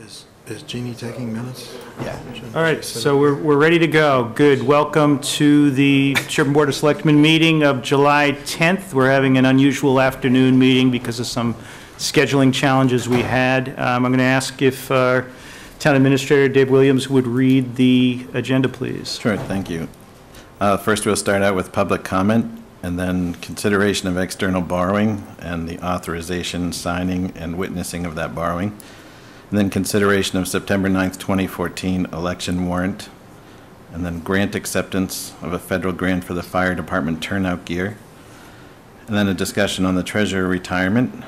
Is, is Jeannie taking minutes? Yeah. All right, so we're, we're ready to go. Good. Welcome to the Sherborn Board of Selectmen meeting of July 10th. We're having an unusual afternoon meeting because of some scheduling challenges we had. Um, I'm going to ask if uh, Town Administrator Dave Williams would read the agenda, please. Sure, thank you. Uh, First, we'll start out with public comment, and then consideration of external borrowing and the authorization, signing, and witnessing of that borrowing. And then consideration of September 9th, 2014 election warrant. And then grant acceptance of a federal grant for the fire department turnout gear. And then a discussion on the treasurer retirement.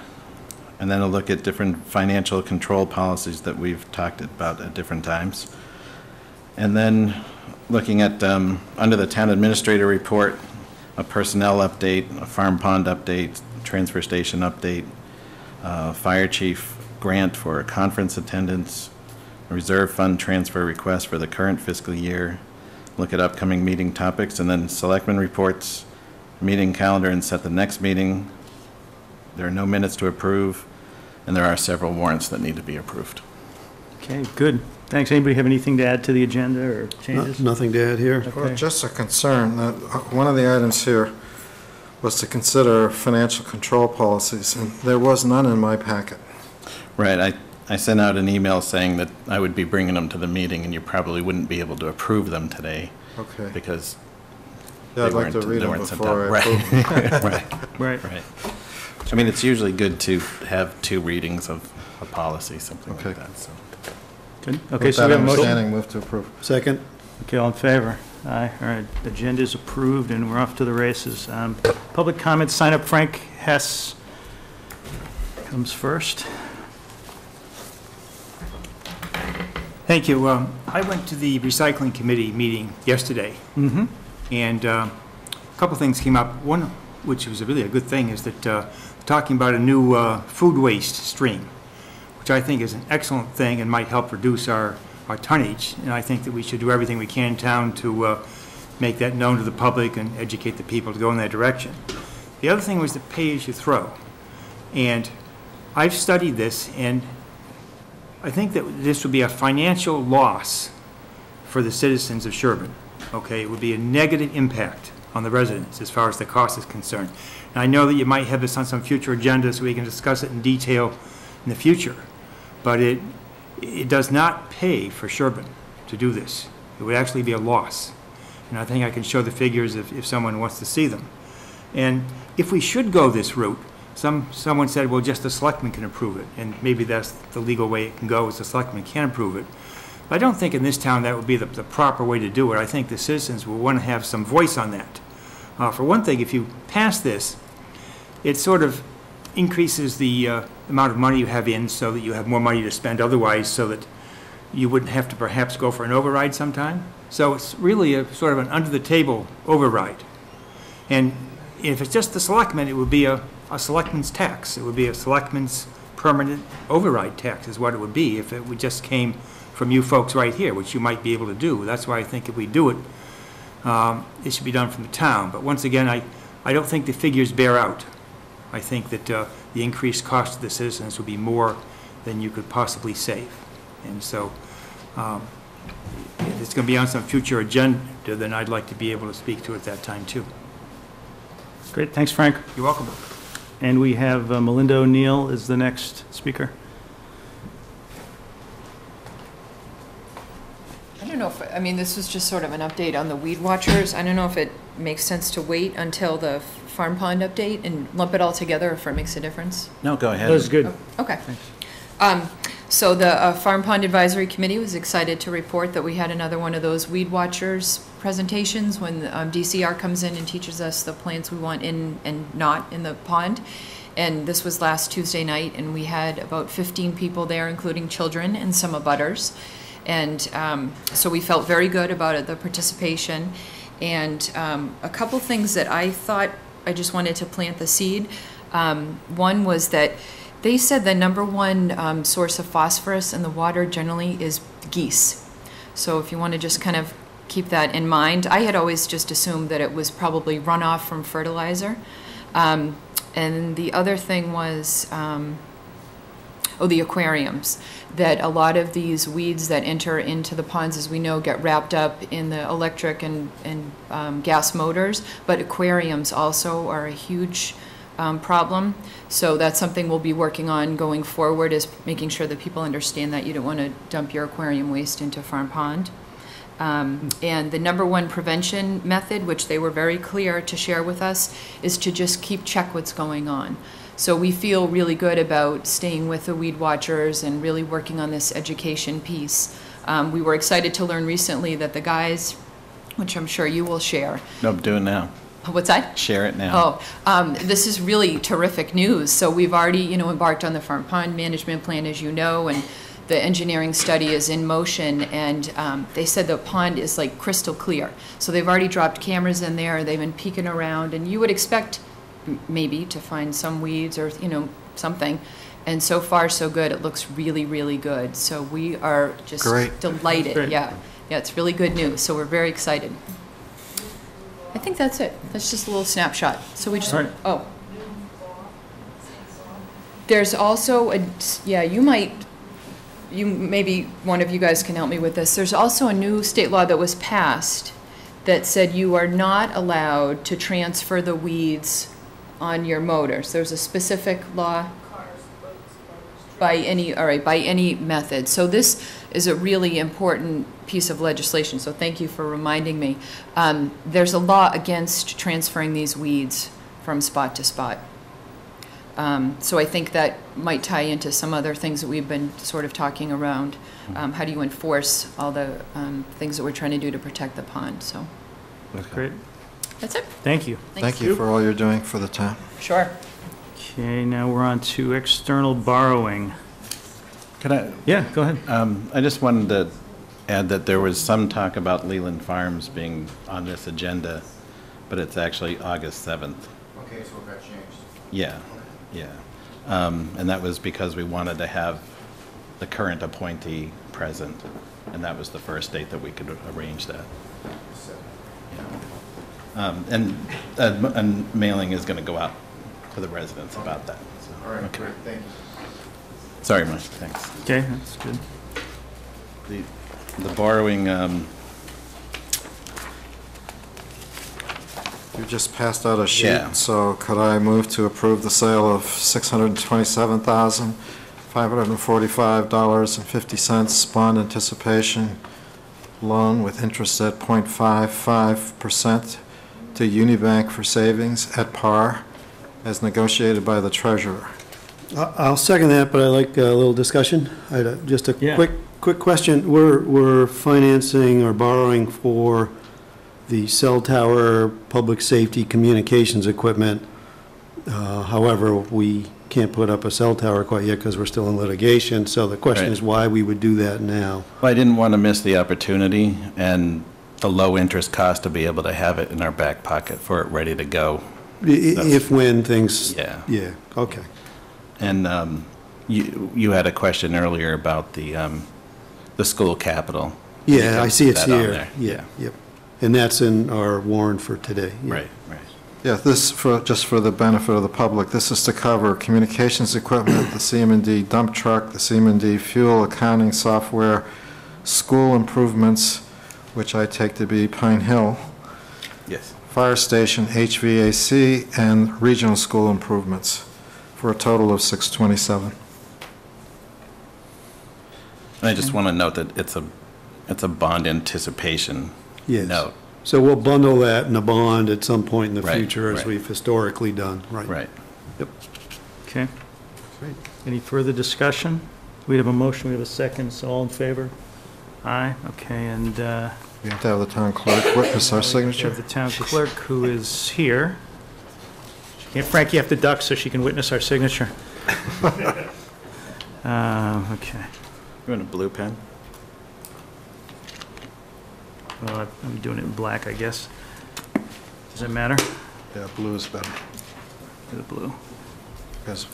And then a look at different financial control policies that we've talked about at different times. And then looking at, um, under the town administrator report, a personnel update, a farm pond update, transfer station update, uh, fire chief grant for conference attendance, a reserve fund transfer request for the current fiscal year, look at upcoming meeting topics, and then selectmen reports, meeting calendar, and set the next meeting. There are no minutes to approve, and there are several warrants that need to be approved. Okay, good. Thanks. Anybody have anything to add to the agenda or No- changes? Nothing to add here? Okay. Well, just a concern, that uh, one of the items here was to consider financial control policies, and there was none in my packet. Right, I, I sent out an email saying that I would be bringing them to the meeting, and you probably wouldn't be able to approve them today, Okay. because Yeah, I'd they like to weren't- read they them weren't sent before out. I approve them. Right, Right. right. I mean, it's usually good to have two readings of a policy, something like Okay. that, so. Good. Okay, With so we have a motion. understanding, move to approve. Second? Okay, all in favor? Aye, all right. Agenda is approved, and we're off to the races. Um, Public comments, sign up Frank Hess comes first. Thank you. Um, I went to the recycling committee meeting yesterday, Mm-hmm. and uh, a couple things came up. One, which was really a good thing, is that uh, talking about a new uh, food waste stream, which I think is an excellent thing and might help reduce our, our tonnage. And I think that we should do everything we can in town to uh, make that known to the public and educate the people to go in that direction. The other thing was the pay-as-you-throw. And I've studied this, and I think that this would be a financial loss for the citizens of Sherborn, okay? It would be a negative impact on the residents as far as the cost is concerned. And I know that you might have this on some future agenda, so we can discuss it in detail in the future, but it, it does not pay for Sherborn to do this. It would actually be a loss. And I think I can show the figures if, if someone wants to see them. And if we should go this route, some, someone said, well, just the selectmen can approve it, and maybe that's the legal way it can go, is the selectmen can approve it. But I don't think in this town that would be the, the proper way to do it. I think the citizens will want to have some voice on that. Uh, for one thing, if you pass this, it sort of increases the uh, amount of money you have in so that you have more money to spend otherwise, so that you wouldn't have to perhaps go for an override sometime. So it's really a sort of an under-the-table override. And if it's just the selectmen, it would be a, a selectman's tax. It would be a selectman's permanent override tax is what it would be if it would just came from you folks right here, which you might be able to do. That's why I think if we do it, um, it should be done from the town. But once again, I, I don't think the figures bear out. I think that uh, the increased cost to the citizens would be more than you could possibly save. And so, um, if it's going to be on some future agenda, then I'd like to be able to speak to it at that time, too. Great, thanks, Frank. You're welcome. And we have uh, Melinda O'Neill is the next speaker. I don't know if, I mean, this was just sort of an update on the weed watchers. I don't know if it makes sense to wait until the farm pond update and lump it all together if it makes a difference. No, go ahead. That was good. Okay. Um, so the uh, Farm Pond Advisory Committee was excited to report that we had another one of those weed watchers presentations when um, DCR comes in and teaches us the plants we want in and not in the pond. And this was last Tuesday night, and we had about 15 people there, including children and some abutters. And um, so we felt very good about it, the participation. And um, a couple things that I thought I just wanted to plant the seed. Um, one was that they said the number one um, source of phosphorus in the water generally is geese. So if you want to just kind of keep that in mind, I had always just assumed that it was probably runoff from fertilizer. Um, and the other thing was, um, oh, the aquariums, that a lot of these weeds that enter into the ponds, as we know, get wrapped up in the electric and, and um, gas motors, but aquariums also are a huge um, problem. So that's something we'll be working on going forward, is making sure that people understand that you don't want to dump your aquarium waste into Farm Pond. Um, And the number one prevention method, which they were very clear to share with us, is to just keep check what's going on. So we feel really good about staying with the weed watchers and really working on this education piece. Um, We were excited to learn recently that the guys, which I'm sure you will share, No, do it now. what's that? Share it now. Oh, um, this is really terrific news. So we've already, you know, embarked on the farm pond management plan, as you know, and the engineering study is in motion, and um, they said the pond is like crystal clear. So they've already dropped cameras in there, they've been peeking around, and you would expect maybe to find some weeds or, you know, something. And so far, so good. It looks really, really good. So we are just Great. delighted, Great. yeah. Yeah, it's really good news, so we're very excited. I think that's it. That's just a little snapshot. So we just, All right. oh. There's also a, yeah, you might, you, maybe one of you guys can help me with this. There's also a new state law that was passed that said you are not allowed to transfer the weeds on your motors. There's a specific law by any, all right, by any method. So this is a really important piece of legislation, so thank you for reminding me. Um, There's a law against transferring these weeds from spot to spot. Um, So I think that might tie into some other things that we've been sort of talking around. Um, How do you enforce all the um, things that we're trying to do to protect the pond? So Great, that's it. thank you. Thank you for all you're doing for the town. Sure. Okay, now we're on to external borrowing. Could I, Yeah, go ahead. um, I just wanted to add that there was some talk about Leland Farms being on this agenda, but it's actually August 7th. Okay, so it got changed. Yeah, yeah. Um, And that was because we wanted to have the current appointee present, and that was the first date that we could arrange that. Yeah. Um, And uh, m- and mailing is going to go out to the residents about that. so, All right, okay. great, thank you. Sorry, Mike, thanks. Okay, that's good. The the borrowing, um, You just passed out a Yeah. sheet, so could I move to approve the sale of $627,545.50 bond anticipation loan with interest at .55% to Unibank for savings at par as negotiated by the treasurer? I- I'll second that, but I'd like a little discussion. I had a- Just a Yeah. quick, quick question. We're, we're financing or borrowing for the cell tower, public safety communications equipment. Uh, However, we can't put up a cell tower quite yet because we're still in litigation. So the question Right. is why we would do that now. well, I didn't want to miss the opportunity and the low-interest cost to be able to have it in our back pocket for it ready to go. I- i- If, when things. Yeah. Yeah, okay. And um, you, you had a question earlier about the, um, the school capital. Yeah, I see it's That on here. there. Yeah, yep. And that's in our warrant for today. yeah. Right, right. Yeah, this, for, just for the benefit of the public, this is to cover communications equipment, the CM&D dump truck, the CM&D fuel accounting software, school improvements, which I take to be Pine Hill, Yes. fire station, HVAC, and regional school improvements, for a total of 627. And I just want to note that it's a, it's a bond anticipation Yes. note. So we'll bundle that in a bond at some point in the Right, future, as right. we've historically done, right? Right. Okay. Great. Any further discussion? We have a motion, we have a second, so all in favor? Aye, okay, and uh, We have to have the town clerk witness our we signature. have the town clerk who is here. Yeah, Frank, you have to duck so she can witness our signature. Uh, Okay, You want a blue pen? Well, I'm doing it in black, I guess. Does it matter? Yeah, blue is better, The blue. because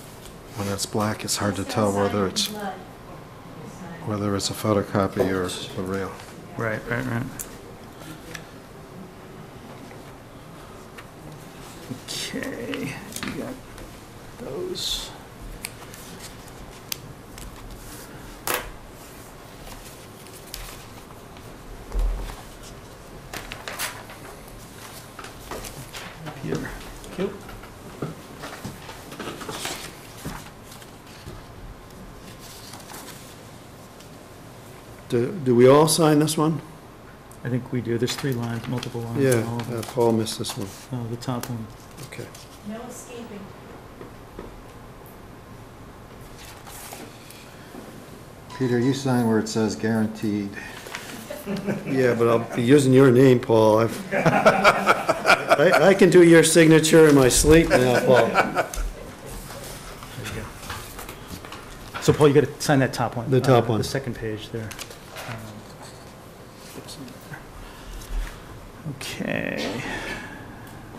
when it's black, it's hard to tell whether it's, whether it's a photocopy or the real. Right, right, right. Okay, you got those. here. Thank you. Do, do we all sign this one? I think we do. There's three lines, multiple lines. Yeah, all of uh. Paul missed this one. Uh, the top one. Okay. No escaping. Peter, you sign where it says guaranteed. Yeah, but I'll be using your name, Paul. I've- I I can do your signature in my sleep now, Paul. So Paul, you got to sign that top one. The top uh, one. The second page there. Um, Okay.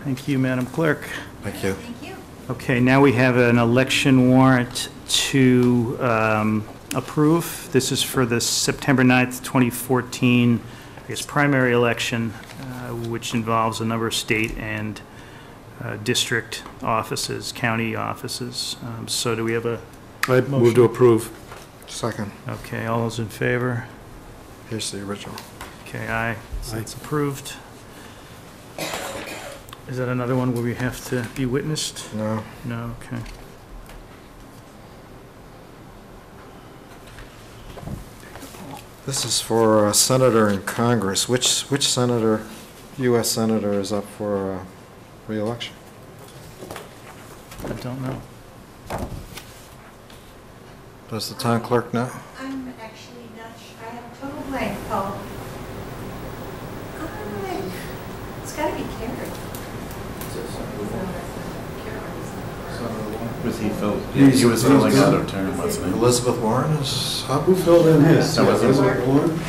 Thank you, Madam Clerk. Thank you. Thank you. Okay, now we have an election warrant to um, approve. This is for the September 9th, 2014, I guess, primary election, which involves a number of state and uh, district offices, county offices. Um, So do we have a, I move to approve. Second, okay, all those in favor? here's the original. Okay, aye. So it's approved. Is that another one where we have to be witnessed? No, No, okay. this is for a senator in Congress. Which, which senator, US senator is up for uh, reelection? I don't know. Does the town clerk know? I'm actually not, su- I have a total blank, Paul. Oh, It's gotta be Kerry. Was he filled, yeah, he was filling out of term, wasn't he? Elizabeth Warren is up. Who filled in his? That was his. Elizabeth Warren?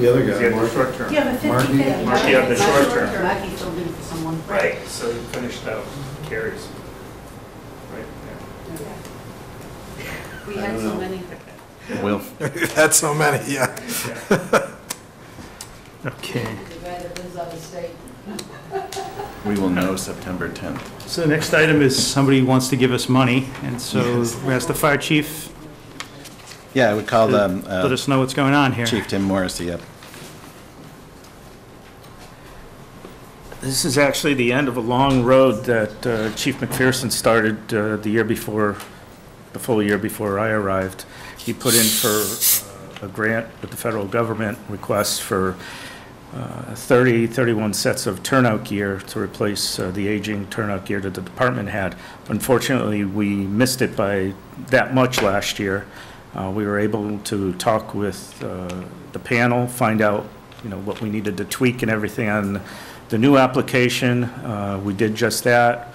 Well, The other guy, Mark. do you have a fifty fifty? Markey had the short term. Markey filled in for someone. Right, so he finished out Kerry's. Right, We had so many. Will, We've had so many, yeah. Okay, The guy that lives out of state. we will know September 10th. so the next item is somebody wants to give us money, and so we ask the fire chief Yeah, I would call to them let uh, us know what's going on here. Chief Tim Morrissey up. This is actually the end of a long road that uh, Chief McPherson started uh, the year before, the full year before I arrived. He put in for uh, a grant with the federal government, requests for uh, 30, 31 sets of turnout gear to replace uh, the aging turnout gear that the department had. Unfortunately, we missed it by that much last year. Uh, We were able to talk with uh, the panel, find out, you know, what we needed to tweak and everything on the new application. Uh, We did just that,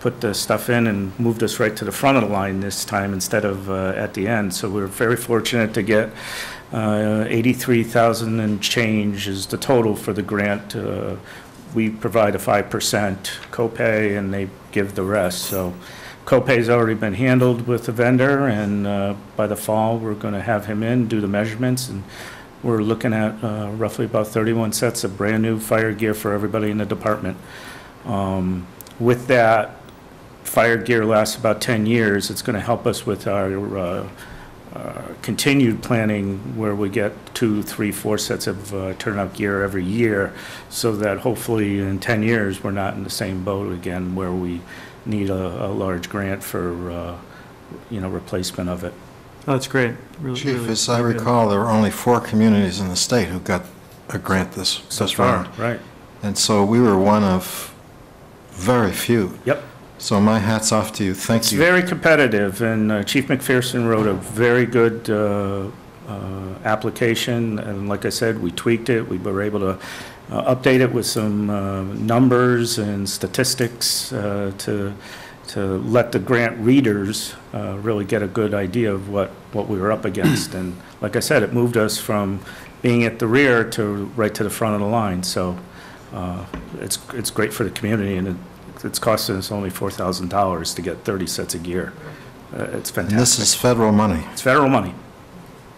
put the stuff in and moved us right to the front of the line this time instead of uh, at the end. So we were very fortunate to get uh, 83,000 and change is the total for the grant. Uh, We provide a 5% copay and they give the rest. So copay's already been handled with the vendor and uh, by the fall, we're going to have him in, do the measurements and we're looking at uh, roughly about 31 sets of brand-new fire gear for everybody in the department. Um, With that, fire gear lasts about 10 years. It's going to help us with our uh, uh, continued planning where we get two, three, four sets of uh, turnout gear every year, so that hopefully in 10 years, we're not in the same boat again where we need a, a large grant for, uh, you know, replacement of it. Oh, that's great. Really- Chief, really- as I really good. recall, there were only four communities in the state who got a grant this, So this far, round. Right, And so we were one of very few. yep. So my hat's off to you. Thank It's you. very competitive, and uh, Chief McPherson wrote a very good uh, uh, application, and like I said, we tweaked it, we were able to update it with some uh, numbers and statistics uh, to, to let the grant readers uh, really get a good idea of what, what we were up against. And like I said, it moved us from being at the rear to right to the front of the line, so uh, it's, it's great for the community, and it- it's costing us only $4,000 to get 30 sets of gear. Uh, It's And this is federal money. It's federal money.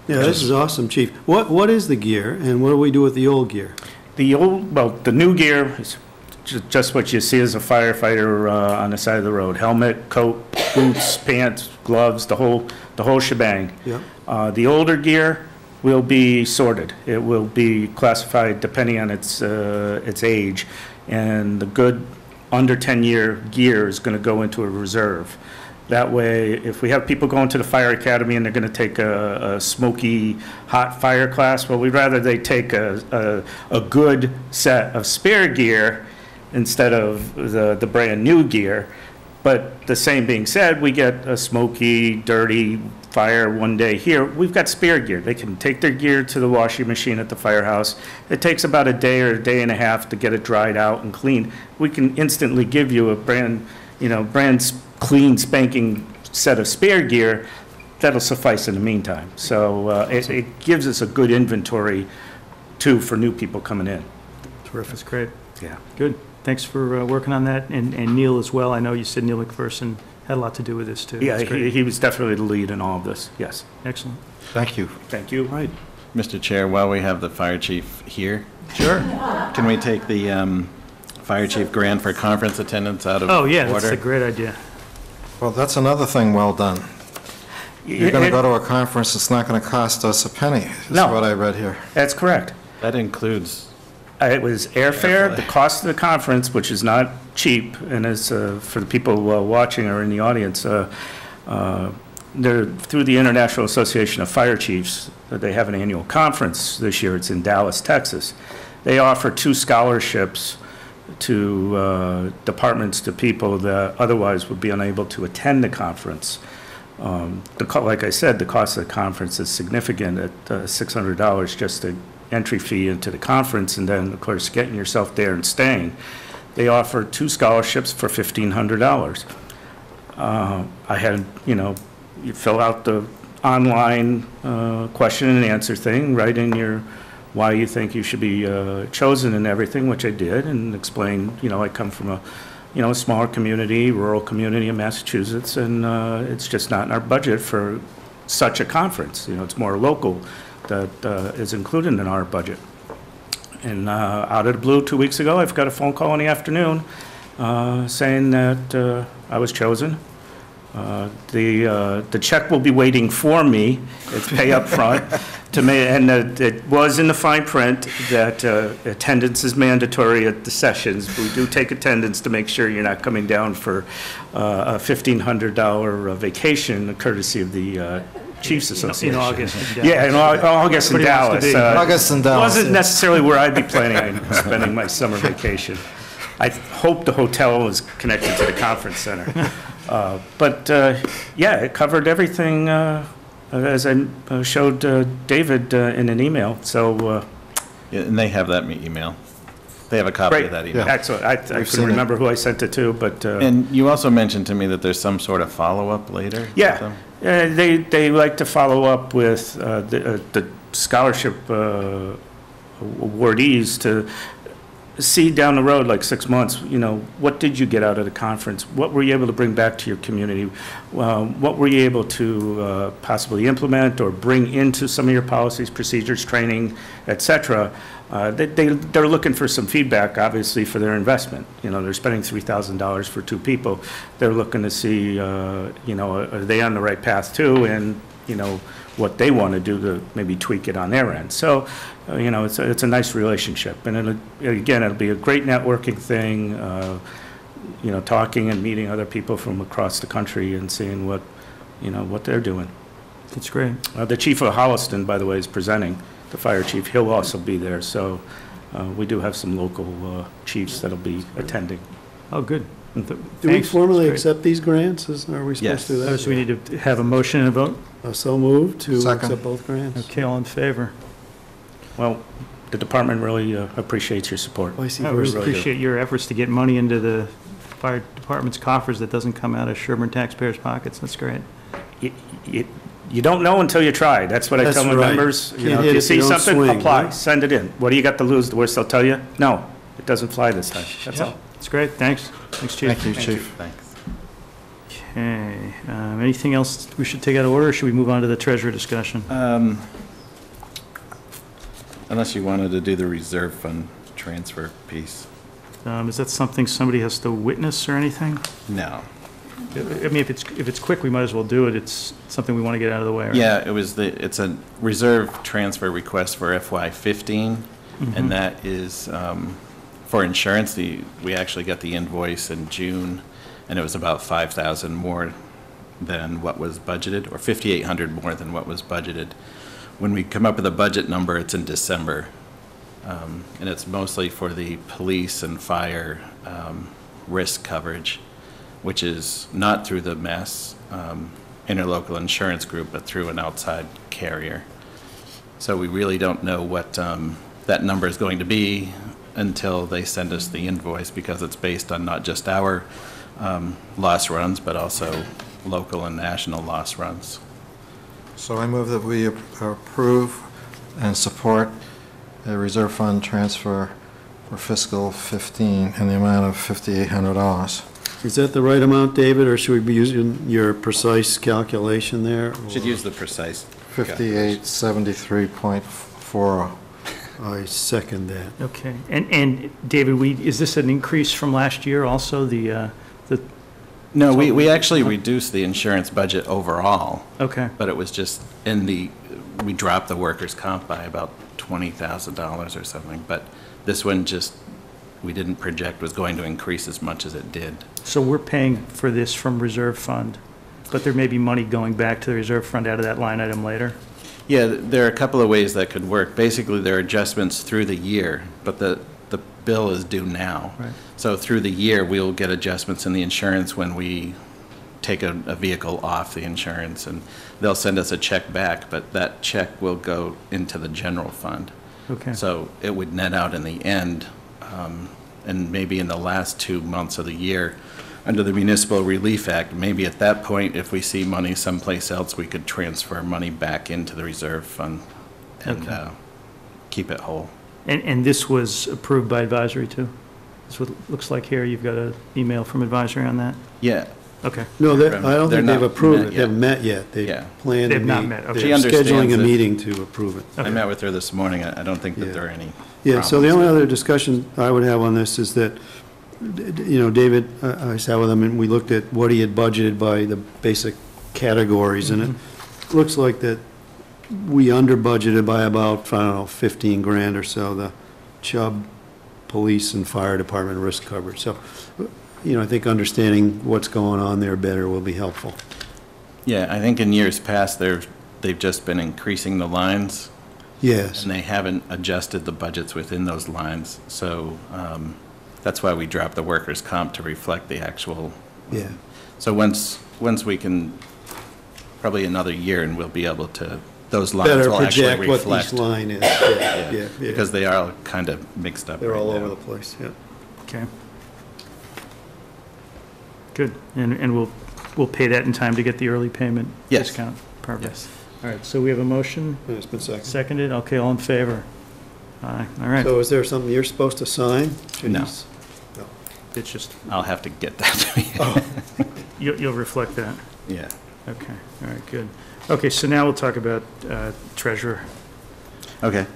Yeah, this is awesome, Chief. What, what is the gear, and what do we do with the old gear? The old, well, the new gear is ju- just what you see as a firefighter uh, on the side of the road. Helmet, coat, boots, pants, gloves, the whole, the whole shebang. Yep. Uh, The older gear will be sorted. It will be classified depending on its, uh, its age. And the good under 10-year gear is going to go into a reserve. That way, if we have people going to the fire academy and they're going to take a, a smoky, hot fire class, well, we'd rather they take a, a, a good set of spare gear instead of the, the brand-new gear. But the same being said, we get a smoky, dirty fire one day here, we've got spare gear. They can take their gear to the washing machine at the firehouse. It takes about a day or a day and a half to get it dried out and clean. We can instantly give you a brand, you know, brand clean spanking set of spare gear that'll suffice in the meantime. So uh, it, it gives us a good inventory too for new people coming in. Terrific. That's great. Yeah. Good. Thanks for uh, working on that, and and Neil as well. I know you said Neil McPherson had a lot to do with this, too. Yeah, he, he was definitely the lead in all of this, yes. Excellent. Thank you. Thank you. Right. Mr. Chair, while we have the fire chief here, Sure. can we take the um, fire chief grant for conference attendance out of order? Oh, yeah, that's a great idea. Well, that's another thing well done. You're going to go to a conference, it's not going to cost us a penny, is No. what I read here. That's correct. That includes, Uh, It was airfare, the cost of the conference, which is not cheap, and is, uh, for the people uh, watching or in the audience, uh, uh, they're, through the International Association of Fire Chiefs, uh, they have an annual conference this year, it's in Dallas, Texas. They offer two scholarships to uh, departments, to people that otherwise would be unable to attend the conference. Um, The, co- like I said, the cost of the conference is significant at uh, $600, just the entry fee into the conference, and then, of course, getting yourself there and staying. They offer two scholarships for $1,500. Uh, I had, you know, you fill out the online uh, question and answer thing, write in your, why you think you should be uh, chosen and everything, which I did, and explained, you know, I come from a, you know, a smaller community, rural community in Massachusetts, and uh, it's just not in our budget for such a conference. You know, it's more local that uh, is included in our budget. And uh, out of the blue, two weeks ago, I've got a phone call in the afternoon uh, saying that uh, I was chosen. The, the check will be waiting for me, it's pay up front, to ma, and uh, it was in the fine print that uh, attendance is mandatory at the sessions. We do take attendance to make sure you're not coming down for uh, a $1,500 vacation courtesy of the uh, Chiefs Association. In August. in Dallas. Yeah, in Au- August in Everybody wants to Dallas. be. uh, August in Dallas, Wasn't yeah. necessarily where I'd be planning on spending my summer vacation. I hope the hotel was connected to the conference center. Uh, But, uh, yeah, it covered everything, uh, as I uh, showed uh, David uh, in an email, so, uh, yeah, and they have that me- email. They have a copy great. of that email. Excellent. I I couldn't seen it. remember who I sent it to, but, uh, And you also mentioned to me that there's some sort of follow-up later? with Yeah, them? uh, they, they like to follow up with uh, the uh, the scholarship uh, awardees to see down the road, like six months, you know, what did you get out of the conference? What were you able to bring back to your community? Um, What were you able to uh, possibly implement or bring into some of your policies, procedures, training, et cetera? Uh, They, they- they're looking for some feedback, obviously, for their investment. You know, they're spending $3,000 for two people. They're looking to see, uh, you know, are they on the right path too? And, you know, what they want to do to maybe tweak it on their end. So, uh, you know, it's, a- it's a nice relationship. And it'll, again, it'll be a great networking thing, uh, you know, talking and meeting other people from across the country and seeing what, you know, what they're doing. That's great. Uh, The chief of Holliston, by the way, is presenting, the fire chief. He'll also be there. So uh, we do have some local uh, chiefs that'll be attending. Oh, good. Mm. Th- Do we formally accept these grants? Is- Are we supposed to do that? So we need to have a motion and a vote? Uh, So moved to Second. accept both grants? Okay, all in favor? Well, the department really uh, appreciates your support. Vice I versa. really really do. appreciate your efforts to get money into the fire department's coffers that doesn't come out of Sherborn taxpayers' pockets. That's great. You- You you don't know until you try. That's what I That's tell my right. members. You Can't know, hit If you if see you don't something, swing, apply, right? send it in. What do you got to lose? The worst they'll tell you? No, it doesn't fly this time. That's all. That's great, thanks. Thanks, Chief. Thank you, Chief. Thanks. Okay, um, anything else we should take out of order, or should we move on to the treasurer discussion? Um, Unless you wanted to do the reserve fund transfer piece. Um, Is that something somebody has to witness or anything? No. I I mean, if it's, if it's quick, we might as well do it. It's something we want to get out of the way, right? Yeah, it was the, it's a reserve transfer request for FY fifteen, and that is um, for insurance. The, we actually got the invoice in June, and it was about five thousand more than what was budgeted, or 5,800 more than what was budgeted. When we come up with a budget number, it's in December, Um, and it's mostly for the police and fire um, risk coverage, which is not through the Mass um, Interlocal Insurance Group, but through an outside carrier. So we really don't know what um, that number is going to be until they send us the invoice, because it's based on not just our um, loss runs, but also local and national loss runs. So I move that we approve and support a reserve fund transfer for fiscal 15 in the amount of $5,800. Is that the right amount, David, or should we be using your precise calculation there? Should use the precise. 5873.40. I second that. Okay, and, and David, we, is this an increase from last year also, the, uh, the, No, we, we actually reduced the insurance budget overall, okay, but it was just in the, we dropped the workers' comp by about $20,000 or something, but this one just, we didn't project was going to increase as much as it did. so we're paying for this from reserve fund, but there may be money going back to the reserve fund out of that line item later? Yeah, there are a couple of ways that could work. Basically, there are adjustments through the year, but the, the bill is due now. Right. So through the year, we'll get adjustments in the insurance when we take a, a vehicle off the insurance, and they'll send us a check back, but that check will go into the general fund. Okay. So it would net out in the end, um, and maybe in the last two months of the year, under the Municipal Relief Act, maybe at that point, if we see money someplace else, we could transfer money back into the reserve fund and Okay. uh, keep it whole. And, and this was approved by advisory too? That's what it looks like here, you've got an email from advisory on that? Yeah, Okay, No, they- I don't They're think they've not approved met it. They yet. haven't met yet. They Yeah. plan to They've not meet. met, okay. She They're understands scheduling a that- meeting to approve it. I Okay. met with her this morning. I I don't think that Yeah. there are any Yeah, so the problems. only other discussion I would have on this is that, d- d- you know, David, uh, I sat with him and we looked at what he had budgeted by the basic categories, and it looks like that we under budgeted by about, I don't know, 15 grand or so, the Chubb Police and Fire Department risk coverage. So, you know, I think understanding what's going on there better will be helpful. Yeah, I think in years past, they've, they've just been increasing the lines, Yes, and they haven't adjusted the budgets within those lines. So um, that's why we dropped the workers' comp to reflect the actual. yeah. So once, once we can, probably another year, and we'll be able to, those lines Better will actually project what reflect. each line is. Yeah, Yeah, yeah, yeah. Because they are kind of mixed up They're right all now. over the place, yeah. okay. Good, and, and we'll, we'll pay that in time to get the early payment Yes. discount? Perfect. Yes. All right, so we have a motion, It's been seconded. seconded, okay, all in favor? Aye, all right, So is there something you're supposed to sign? Should No. you it's just, I'll have to get that to you. Oh. you'll, you'll reflect that, Yeah. okay, all right, good. Okay, so now we'll talk about uh, treasurer. Okay.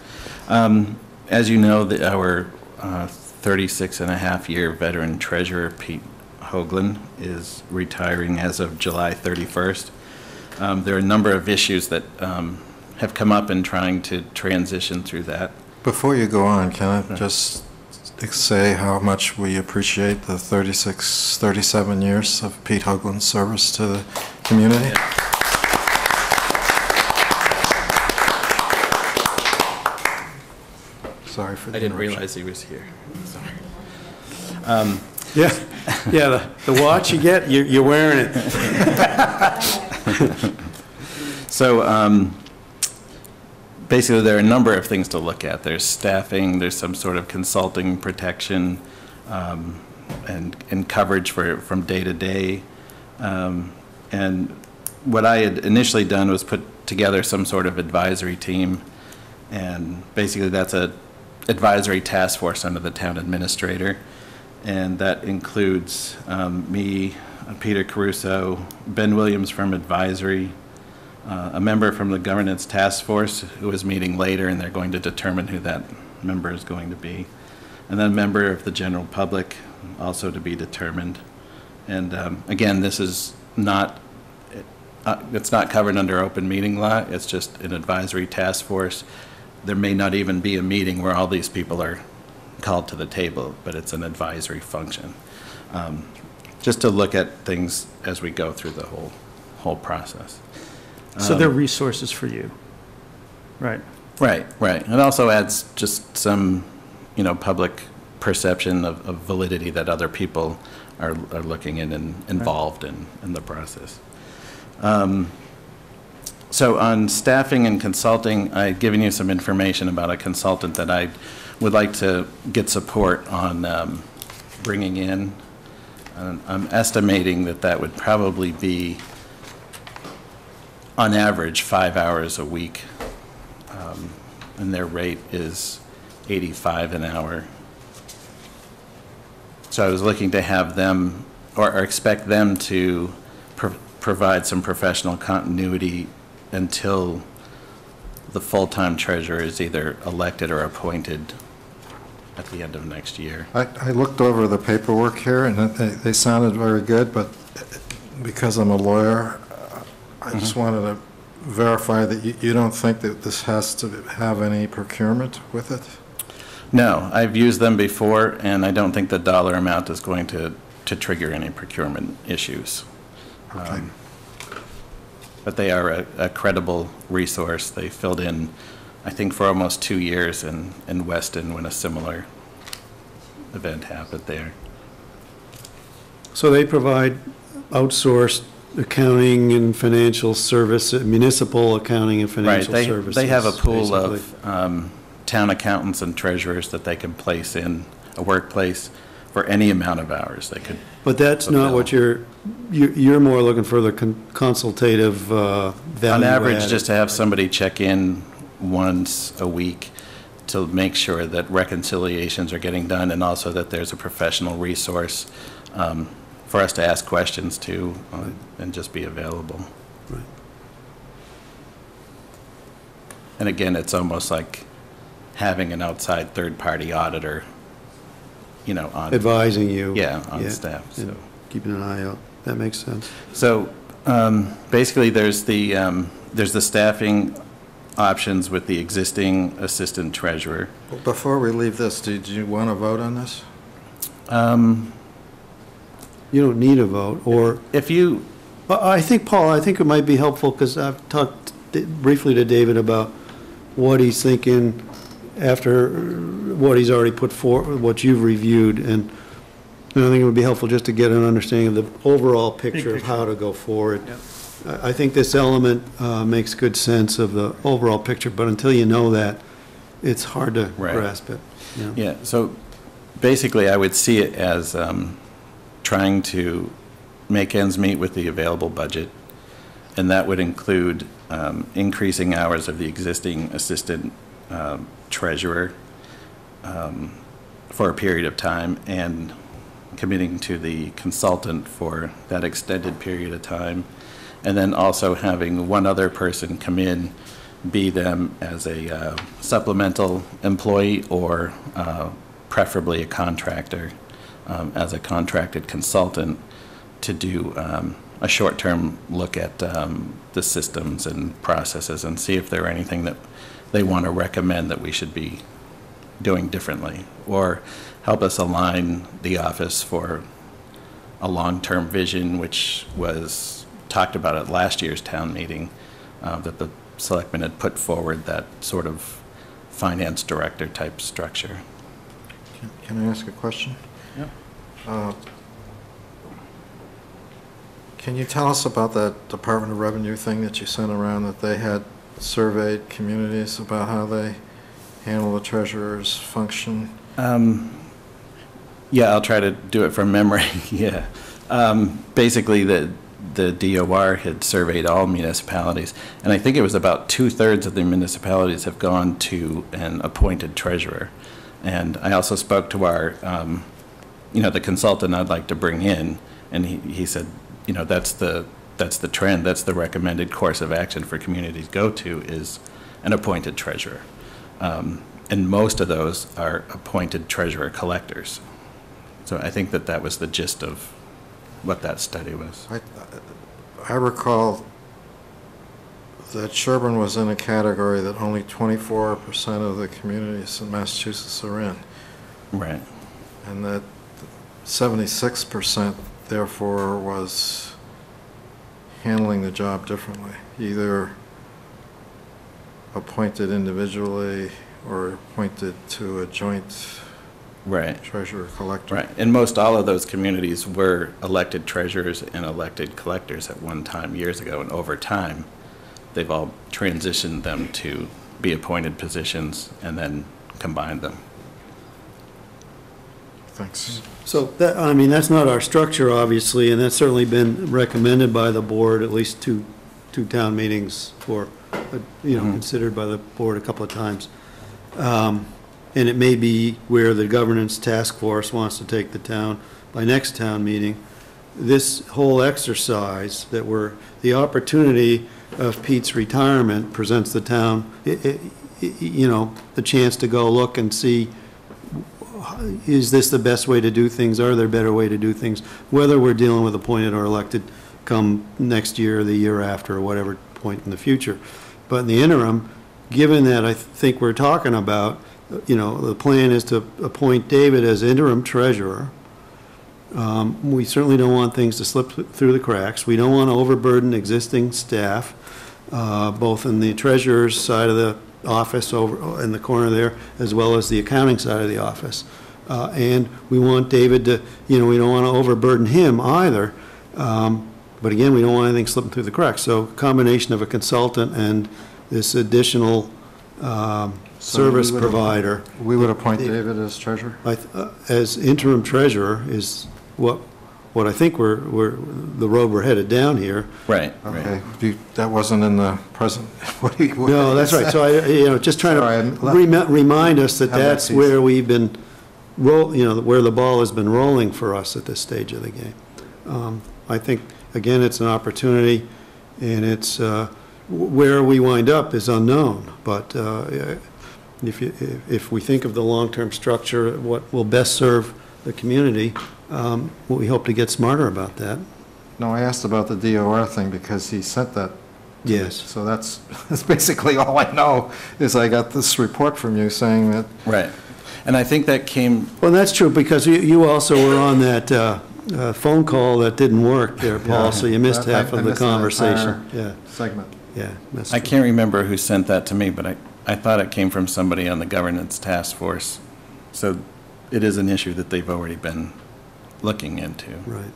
Um, As you know, the- our uh, 36 and a half year veteran treasurer, Pete Hoagland, is retiring as of July 31st. Um, There are a number of issues that um, have come up in trying to transition through that. Before you go on, can I just say how much we appreciate the 36, 37 years of Pete Hoagland's service to the community? Sorry for the I didn't interruption. realize he was here. Sorry. Yeah, yeah, the, the watch you get, you're, you're wearing it. So um, basically, there are a number of things to look at. There's staffing, there's some sort of consulting protection, um, and, and coverage for, from day to day. Um, And what I had initially done was put together some sort of advisory team, and basically, that's a advisory task force under the town administrator. And that includes um, me, uh, Peter Caruso, Ben Williams from advisory, uh, a member from the governance task force who is meeting later, and they're going to determine who that member is going to be. And then a member of the general public, also to be determined. And um, again, this is not, uh, it's not covered under open meeting law, it's just an advisory task force. There may not even be a meeting where all these people are called to the table, but it's an advisory function. Um, Just to look at things as we go through the whole whole process. So Um, they're resources for you, right? Right, right. It also adds just some, you know, public perception of, of validity that other people are, are looking in and involved in, in the process. Um, So on staffing and consulting, I've given you some information about a consultant that I would like to get support on um, bringing in. And I'm estimating that that would probably be, on average, five hours a week um, and their rate is 85 an hour. So I was looking to have them, or or expect them to pro- provide some professional continuity until the full-time treasurer is either elected or appointed at the end of next year. I, I looked over the paperwork here, and it- they, they sounded very good, but because I'm a lawyer, I just wanted to verify that you, you don't think that this has to have any procurement with it? No, I've used them before, and I don't think the dollar amount is going to, to trigger any procurement issues. Okay. Um, But they are a a credible resource. They filled in, I think, for almost two years in, in Weston when a similar event happened there. So they provide outsourced accounting and financial service, municipal accounting and Right, financial they, services. they have a pool basically. of um, town accountants and treasurers that they can place in a workplace for any amount of hours. They could, But that's not what you're, you- you're more looking for the con- consultative uh, value on average, added. just to have somebody check in once a week to make sure that reconciliations are getting done and also that there's a professional resource um, for us to ask questions to uh, and just be available. Right. And again, it's almost like having an outside third-party auditor, you know, on. Advising you. Yeah, on Yeah, staff, and so. Keeping an eye out. That makes sense. So, um, basically, there's the, um, there's the staffing options with the existing assistant treasurer. Before we leave this, did you want to vote on this? Um, You don't need a vote, or, if you, Well, I think, Paul, I think it might be helpful, because I've talked briefly to David about what he's thinking after what he's already put forward, what you've reviewed, and and I think it would be helpful just to get an understanding of the overall picture of how to go forward. I I think this element uh, makes good sense of the overall picture, but until you know that, it's hard to Right. grasp it. you know? yeah, so basically, I would see it as um, trying to make ends meet with the available budget, and that would include um, increasing hours of the existing assistant um, treasurer um, for a period of time, and committing to the consultant for that extended period of time, and then also having one other person come in, be them as a uh, supplemental employee or uh, preferably a contractor, um, as a contracted consultant to do um, a short-term look at um, the systems and processes and see if there are anything that they want to recommend that we should be doing differently, or help us align the office for a long-term vision, which was talked about at last year's town meeting, uh, that the selectmen had put forward that sort of finance director type structure. Can- Can I ask a question? Yep. Uh, Can you tell us about that Department of Revenue thing that you sent around, that they had surveyed communities about how they handle the treasurer's function? Um, Yeah, I'll try to do it from memory, yeah. Um, Basically, the, the DOR had surveyed all municipalities, and I think it was about two-thirds of the municipalities have gone to an appointed treasurer. And I also spoke to our, um, you know, the consultant I'd like to bring in, and he, he said, you know, that's the, that's the trend, that's the recommended course of action for communities to go to, is an appointed treasurer. Um, And most of those are appointed treasurer collectors. So I think that that was the gist of what that study was. I I recall that Sherborn was in a category that only 24% of the communities in Massachusetts are in, Right. and that 76% therefore was handling the job differently, either appointed individually or appointed to a joint Right. treasurer collector. Right, and most all of those communities were elected treasurers and elected collectors at one time years ago, and over time, they've all transitioned them to be appointed positions and then combined them. Thanks. So that, I mean, that's not our structure, obviously, and that's certainly been recommended by the board, at least two, two town meetings for, uh, you know, Mhm. considered by the board a couple of times. Um, And it may be where the governance task force wants to take the town by next town meeting. This whole exercise that we're, the opportunity of Pete's retirement presents the town, i- i- i- you know, the chance to go look and see is this the best way to do things? Are there better way to do things? Whether we're dealing with appointed or elected come next year, or the year after, or whatever point in the future. But in the interim, given that I think we're talking about, you know, the plan is to appoint David as interim treasurer. Um, We certainly don't want things to slip through the cracks. We don't want to overburden existing staff, uh, both in the treasurer's side of the office over in the corner there, as well as the accounting side of the office. Uh, And we want David to, you know, we don't want to overburden him either. Um, But again, we don't want anything slipping through the cracks. So combination of a consultant and this additional um, So we service would- provider We would appoint David as treasurer? I th- uh, as interim treasurer is what, what I think we're, we're, the road we're headed down here. Right, right. Okay, You- that wasn't in the present, what do you? what No, do you that's right, say? so I, you know, just trying Sorry, to I'm- remi- remind us that Have that that's piece. where we've been roll, you know, where the ball has been rolling for us at this stage of the game. Um, I think, again, it's an opportunity, and it's, uh, w- where we wind up is unknown, but uh, if you, if- if we think of the long-term structure, what will best serve the community, um, we hope to get smarter about that. No, I asked about the DOR thing because he sent that. to me. Yes. So that's, that's basically all I know, is I got this report from you saying that, Right. And I think that came, Well, that's true, because you, you also were on that uh, uh, phone call that didn't work there, Paul, so you missed I- I- half I of the missed that conversation. Yeah, segment. yeah. missed I can't remember who sent that to me, but I, I thought it came from somebody on the governance task force. So it is an issue that they've already been looking into. Right.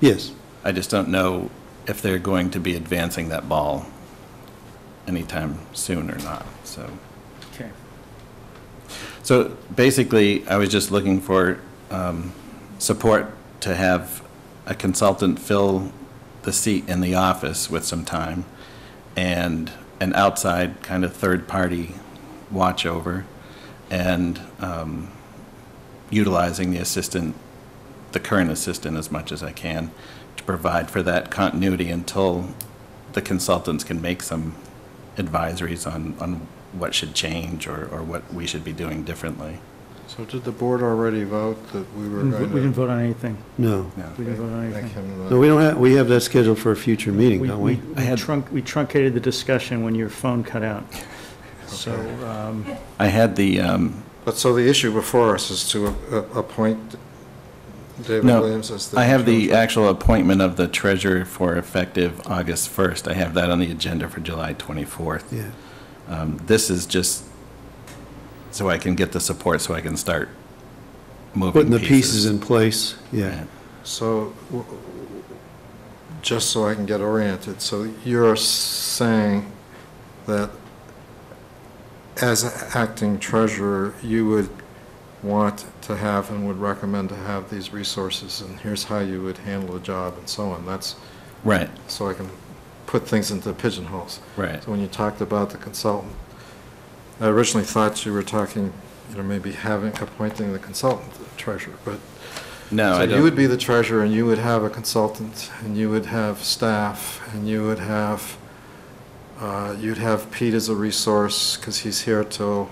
Yes, I just don't know if they're going to be advancing that ball anytime soon or not, so. Okay. So basically, I was just looking for um, support to have a consultant fill the seat in the office with some time, and an outside kind of third-party watch over, and um, utilizing the assistant, the current assistant as much as I can, to provide for that continuity until the consultants can make some advisories on, on what should change or, or what we should be doing differently. So did the board already vote that we were We going to? didn't vote on anything. no. Yeah. We didn't vote on make anything. him, uh, No, we don't have, we have that scheduled for a future meeting, don't we? I had- trunk, we truncated the discussion when your phone cut out. So, um, I had the, um, But so the issue before us is to uh, appoint David No, Williams as the. I have the treasurer. actual appointment of the treasurer for effective August 1st. I have that on the agenda for July 24th. Yeah. Um, This is just so I can get the support, so I can start moving Putting the pieces pieces. in place, yeah. So, w- just so I can get oriented, so you're saying that as acting treasurer, you would want to have and would recommend to have these resources, and here's how you would handle the job and so on. That's, Right, so I can put things into pigeonholes. right. So when you talked about the consultant, I originally thought you were talking, you know, maybe having, appointing the consultant the treasurer, but No, so I you would be the treasurer, and you would have a consultant, and you would have staff, and you would have, uh, you'd have Pete as a resource, because he's here till,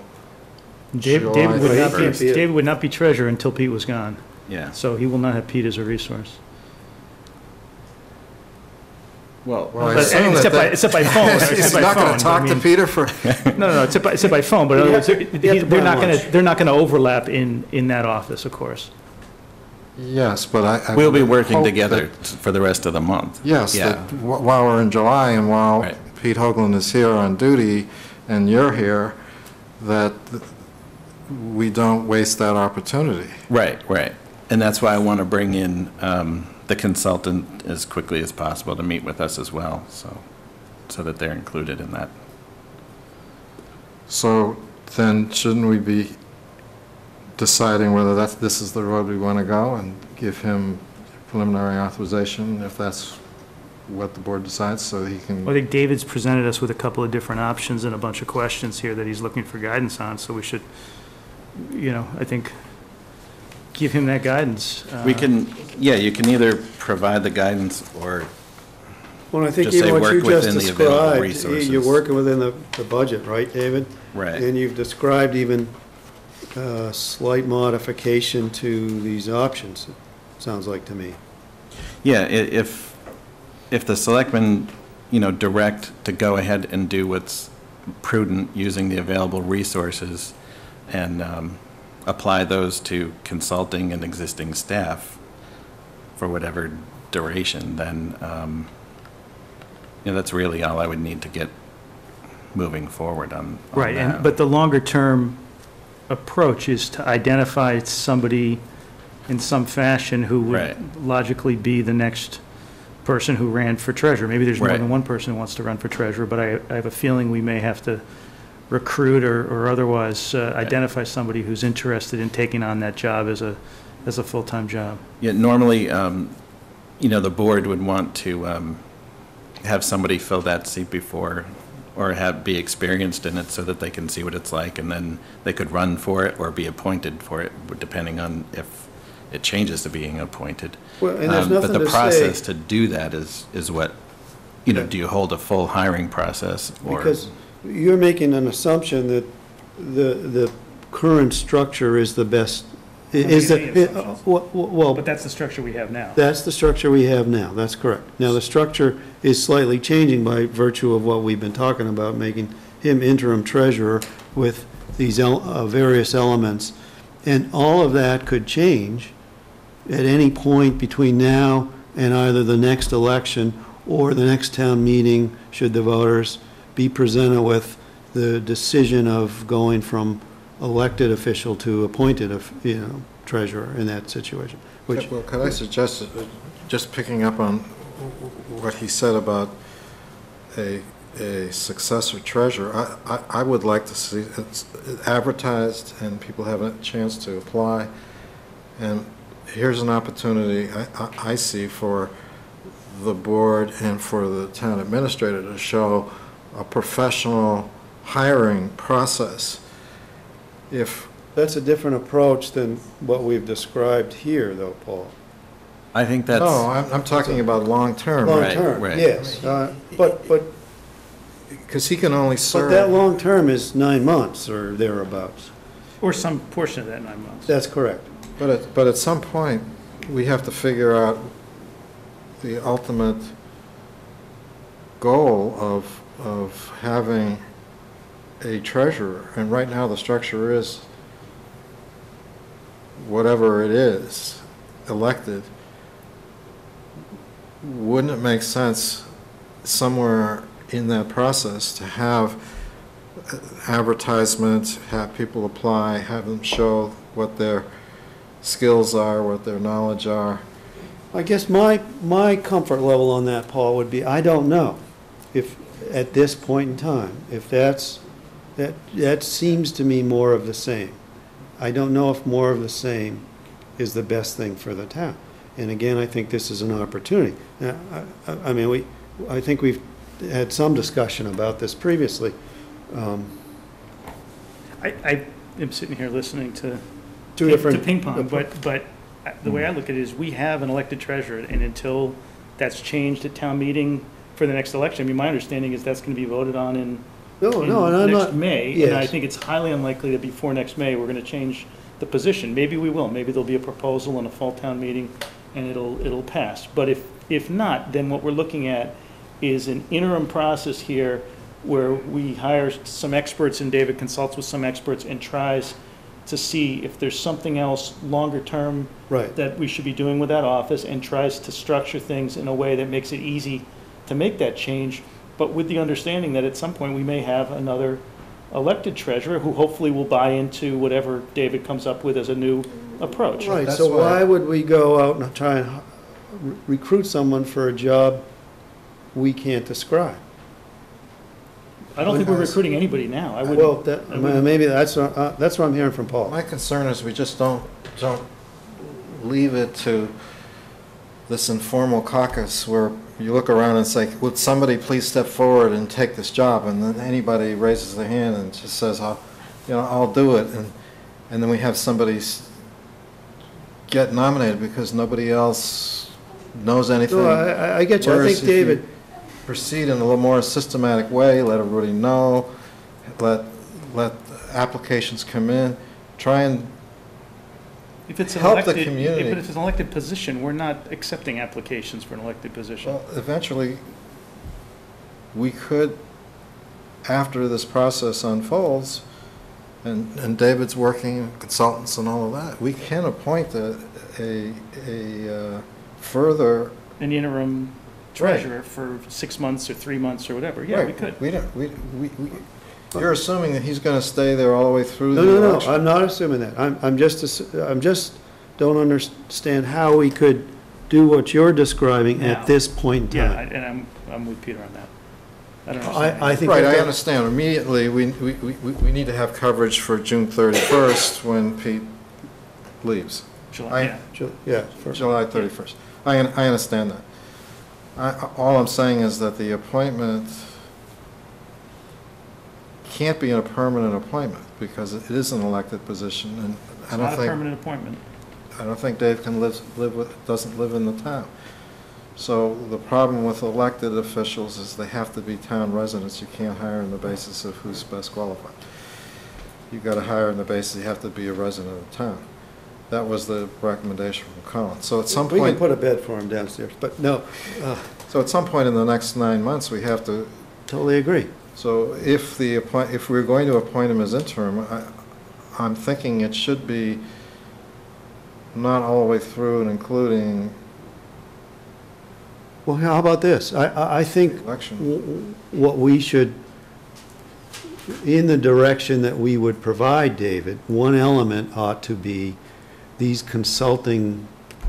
Dave- David would not first. be, David would not be treasurer until Pete was gone. yeah. So he will not have Pete as a resource. Well, well, I But- assume that Except by, that. except by phone. except He's by not phone, going but to I talk to mean- Peter for, No, no, no, except by, except by phone, but in other words, he- you have to they're not buy gonna, they're not gonna overlap in, in that office, of course. Yes, but I. I We'll be would working hope together that- for the rest of the month. Yes, Yeah. that wh- while we're in July and while Right. Pete Hoagland is here on duty and you're here, that th- we don't waste that opportunity. Right, right. And that's why I want to bring in um, the consultant as quickly as possible to meet with us as well, so, so that they're included in that. So then shouldn't we be deciding whether that's, this is the road we want to go and give him preliminary authorization if that's what the board decides, so he can. I think David's presented us with a couple of different options and a bunch of questions here that he's looking for guidance on, so we should, you know, I think, give him that guidance. We Uh, can, yeah, you can either provide the guidance or, Well, I think Just even say what work you just within the available described, y- you're resources. working within the, the budget, right, David? right. And you've described even uh slight modification to these options, it sounds like to me. Yeah, i- if, if the selectmen, you know, direct to go ahead and do what's prudent using the available resources and um, apply those to consulting and existing staff for whatever duration, then, um, you know, that's really all I would need to get moving forward on on Right, and, but the longer-term approach is to identify somebody in some fashion who Right. would logically be the next person who ran for treasurer. Maybe there's more Right. than one person who wants to run for treasurer, but I, I have a feeling we may have to recruit or, or otherwise uh, identify somebody who's interested in taking on that job as a, as a full-time job. Yeah, normally, um, you know, the board would want to um, have somebody fill that seat before, or have, be experienced in it so that they can see what it's like, and then they could run for it or be appointed for it, depending on if it changes to being appointed. Well, and there's Um, nothing But to the say- process to do that is, is what, you know, do you hold a full hiring process? or Because you're making an assumption that the, the current structure is the best, is making any the, assumptions. uh, well- well, But that's the structure we have now. That's the structure we have now, that's correct. Now, the structure is slightly changing by virtue of what we've been talking about, making him interim treasurer with these el- uh, various elements. And all of that could change at any point between now and either the next election or the next town meeting, should the voters be presented with the decision of going from elected official to appointed, of- you know, treasurer in that situation, which well, could I suggest, uh, just picking up on what he said about a, a successor treasurer, I, I, I would like to see it advertised and people have a chance to apply. And here's an opportunity I, I, I see for the board and for the town administrator to show a professional hiring process. If, That's a different approach than what we've described here, though, Paul. I think that's. no, I'm, I'm talking about long-term. Long Right, term, right. yes. Uh, But, but, Because he can only but serve. that long term is nine months or thereabouts. Or some portion of that nine months. That's correct. But at, but at some point, we have to figure out the ultimate goal of, of having a treasurer. And right now, the structure is whatever it is, elected. Wouldn't it make sense somewhere in that process to have advertisements, have people apply, have them show what their skills are, what their knowledge are. I guess my, my comfort level on that, Paul, would be, I don't know if, at this point in time, if that's, that, that seems to me more of the same. I don't know if more of the same is the best thing for the town. And again, I think this is an opportunity. Now, I, I- I mean, we, I think we've had some discussion about this previously. Um, I, I am sitting here listening to Two to- different. To ping pong, but, but the way I look at it is, we have an elected treasurer, and until that's changed at town meeting for the next election, I mean, my understanding is that's gonna be voted on in, No, in no, and I'm next not. May, and I yes. think it's highly unlikely that before next May, we're gonna change the position. Maybe we will, maybe there'll be a proposal in a fall town meeting, and it'll, it'll pass. But if, if not, then what we're looking at is an interim process here where we hire some experts, and David consults with some experts and tries to see if there's something else longer-term Right. that we should be doing with that office and tries to structure things in a way that makes it easy to make that change, but with the understanding that at some point we may have another elected treasurer who hopefully will buy into whatever David comes up with as a new approach. Right, That's so why- why would we go out and try and re- recruit someone for a job we can't describe? I don't think we're recruiting anybody now. I Well, wouldn't, that, I wouldn't- maybe that's, what- uh, that's what I'm hearing from Paul. My concern is we just don't, don't leave it to this informal caucus where you look around and say, would somebody please step forward and take this job? And then anybody raises their hand and just says, I'll, you know, I'll do it. And, and then we have somebody get nominated because nobody else knows anything. No, I, I- get you, I think David, Proceed in a little more systematic way, let everybody know, let, let applications come in, try and if it's an help the elected, community. but if it's an elected position, we're not accepting applications for an elected position. Well, eventually, we could, after this process unfolds, and, and David's working, consultants and all of that, we can appoint a, a, a uh, further. An interim treasurer for six months or three months or whatever, yeah, we Right, could. We don't, we, we, we- you're assuming that he's gonna stay there all the way through no, the no, no, election. I'm not assuming that. I'm, I'm just, ass- I'm just, don't understand how we could do what you're describing Now. at this point in Yeah, I- time. and I'm, I'm with Peter on that. I don't understand. I, I think. Right, I understand. Immediately, we, we, we, we need to have coverage for June thirty-first when Pete leaves. July, I- yeah. Ju- Yeah. for- July 31st. I, un- I understand that. I, all I'm saying is that the appointment can't be in a permanent appointment because it is an elected position and It's I not don't a think, permanent appointment. I don't think Dave can live, live with, doesn't live in the town. So the problem with elected officials is they have to be town residents. You can't hire on the basis of who's best qualified. You've got to hire on the basis you have to be a resident of the town. That was the recommendation from Collins. So at some point We can point, put a bed for him downstairs, but no, uh, so at some point in the next nine months, we have to, totally agree. So if the, appoint if we're going to appoint him as interim, I, I'm thinking it should be not all the way through and including Well, how about this? I, I, I think election. w- what we should, in the direction that we would provide, David, one element ought to be these consulting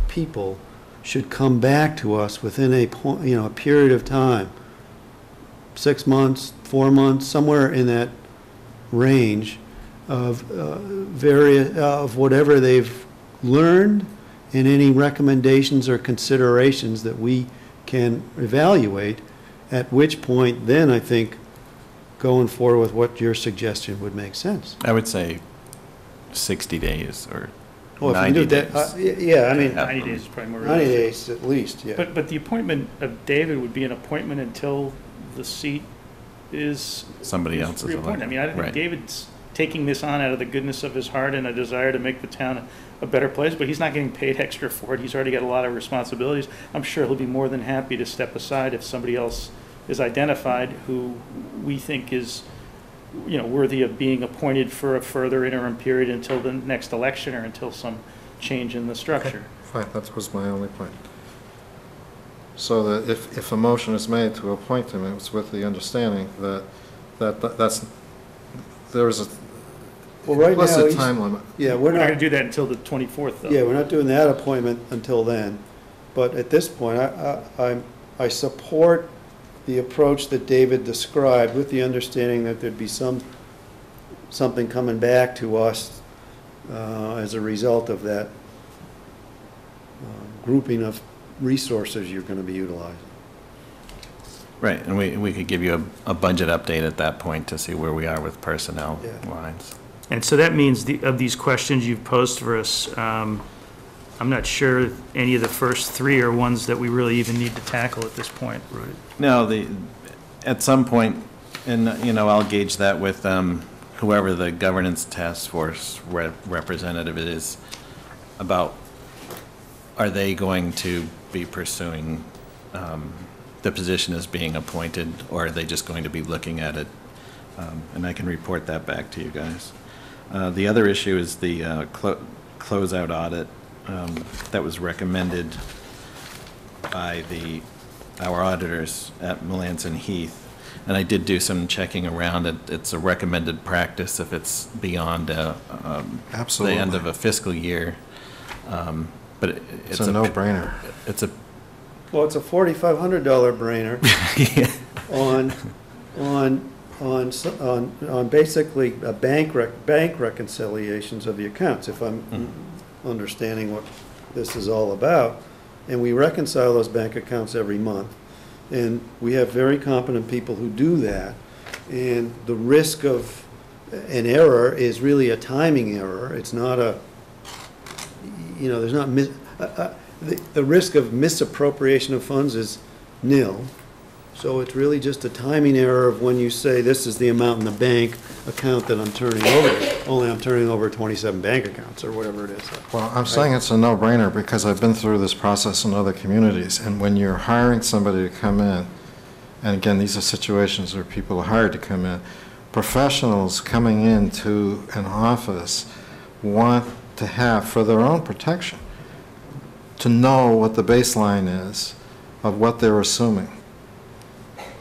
people should come back to us within a point, you know, a period of time, six months, four months, somewhere in that range of uh, various, of whatever they've learned and any recommendations or considerations that we can evaluate, at which point then I think going forward with what your suggestion would make sense. I would say 60 days or Well, if we 90 do that, days. uh, Yeah, I mean, Yeah. 90 days is probably more 90 realistic. days at least, yeah. But, but the appointment of David would be an appointment until the seat is Somebody is else is reappointed. I mean, I think Right. David's taking this on out of the goodness of his heart and a desire to make the town a a better place, but he's not getting paid extra for it. He's already got a lot of responsibilities. I'm sure he'll be more than happy to step aside if somebody else is identified who we think is, you know, worthy of being appointed for a further interim period until the next election or until some change in the structure. Fine, that was my only point. So that if, if a motion is made to appoint him, it's with the understanding that, that, that- that's, there is a Well, right now, implicit he's- time limit. Yeah, We're we're not not, going to do that until the 24th, though. yeah, we're not doing that appointment until then. But at this point, I, I, I'm- I support the approach that David described with the understanding that there'd be some, something coming back to us uh, as a result of that uh, grouping of resources you're going to be utilizing. Right, and we, we could give you a, a budget update at that point to see where we are with personnel Yeah. lines. And so that means the, of these questions you've posed for us, um, I'm not sure any of the first three are ones that we really even need to tackle at this point. Right. No, the, at some point, and, you know, I'll gauge that with um, whoever the governance task force rep- representative is, about, are they going to be pursuing um, the position as being appointed, or are they just going to be looking at it? Um, And I can report that back to you guys. Uh, The other issue is the uh, clo- closeout audit um, that was recommended by the, our auditors at Melanson Heath. And I did do some checking around it. It's a recommended practice if it's beyond uh, um, the end of a fiscal year. Um, But it- It's a no-brainer. It's a, Well, it's a forty-five hundred dollar brainer on, on, on, s- on, on basically a bank rec, bank reconciliations of the accounts, if I'm mm-hmm. understanding what this is all about. And we reconcile those bank accounts every month. And we have very competent people who do that. And the risk of an error is really a timing error. It's not a, you know, there's not, uh, uh, the, the risk of misappropriation of funds is nil. So it's really just a timing error of when you say, this is the amount in the bank account that I'm turning over, only I'm turning over 27 bank accounts, or whatever it is. Well, I'm saying it's a no-brainer because I've been through this process in other communities, and when you're hiring somebody to come in, and again, these are situations where people are hired to come in, professionals coming into an office want to have, for their own protection, to know what the baseline is of what they're assuming.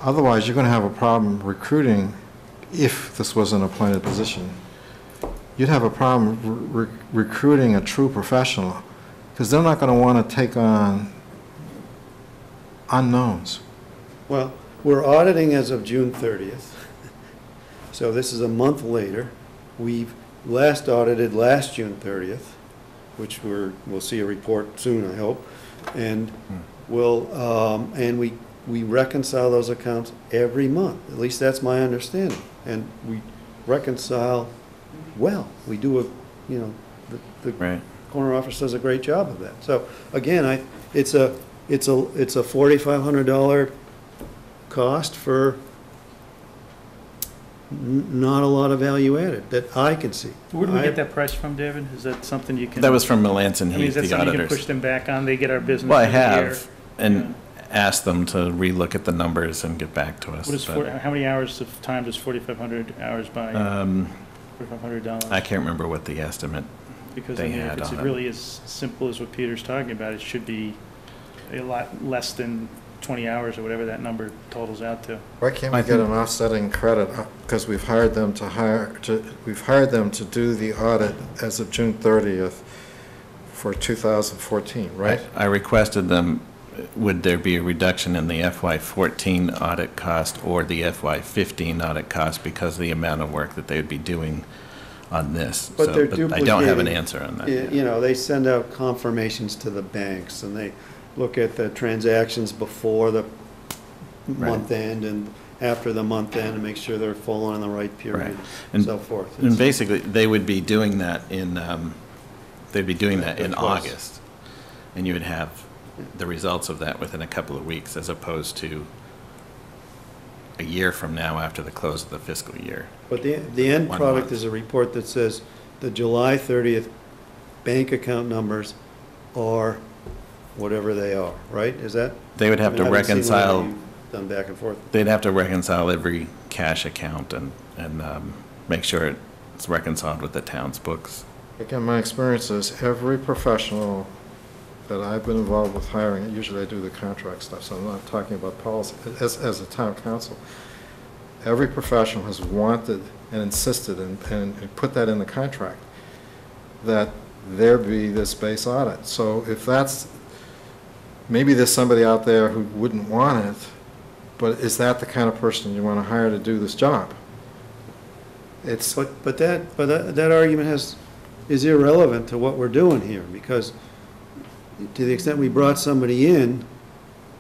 Otherwise, you're going to have a problem recruiting, if this was an appointed position, you'd have a problem re- re- recruiting a true professional, because they're not going to want to take on unknowns. Well, we're auditing as of June 30th. So this is a month later. We've last audited last June 30th, which we're, we'll see a report soon, I hope. And we'll, um, and we, we reconcile those accounts every month. At least that's my understanding. And we reconcile well. We do a, you know, the, the right. corner office does a great job of that. So, again, I, it's a, it's a, it's a forty-five hundred dollar cost for not a lot of value added that I can see. Where do we I- get that price from, David? Is that something you can? That was from Melanson I mean, Heath, is that the something you can auditors. push them back on? They get our business Well, I every year. have, and asked them to relook at the numbers and get back to us. What is, but, for- how many hours of time does 4,500 hours buy? um, $4,500? I can't remember what the estimate, Because they I mean, had if it's on it. really as simple as what Peter's talking about, it should be a lot less than 20 hours or whatever that number totals out to. Why can't I we get an offsetting credit, uh, because we've hired them to hire, to, we've hired them to do the audit as of June 30th for 2014, right? I requested them, uh, would there be a reduction in the FY14 audit cost or the FY15 audit cost because of the amount of work that they would be doing on this? But So, they're I don't have an duplicating- answer on that. You yet. you know, they send out confirmations to the banks, and they look at the transactions before the month end and after the month end, and make sure they're falling in the right period, Right. and And- so forth. And basically, they would be doing that in, um, they'd be doing that in Of course. August. And you would have the results of that within a couple of weeks as opposed to a year from now after the close of the fiscal year. But the, the end One product month. is a report that says the July 30th bank account numbers are whatever they are, right? Is that? They would have I to mean, I haven't seen one reconcile, you've Done back and forth. they'd have to reconcile every cash account and, and um, make sure it's reconciled with the town's books. Again, my experience is every professional that I've been involved with hiring, usually I do the contract stuff, so I'm not talking about policy, as, as a town counsel, every professional has wanted and insisted and, and and put that in the contract, that there be this base audit. So if that's, maybe there's somebody out there who wouldn't want it, but is that the kind of person you want to hire to do this job? It's, But, but that, but that, that argument has, is irrelevant to what we're doing here, because to the extent we brought somebody in,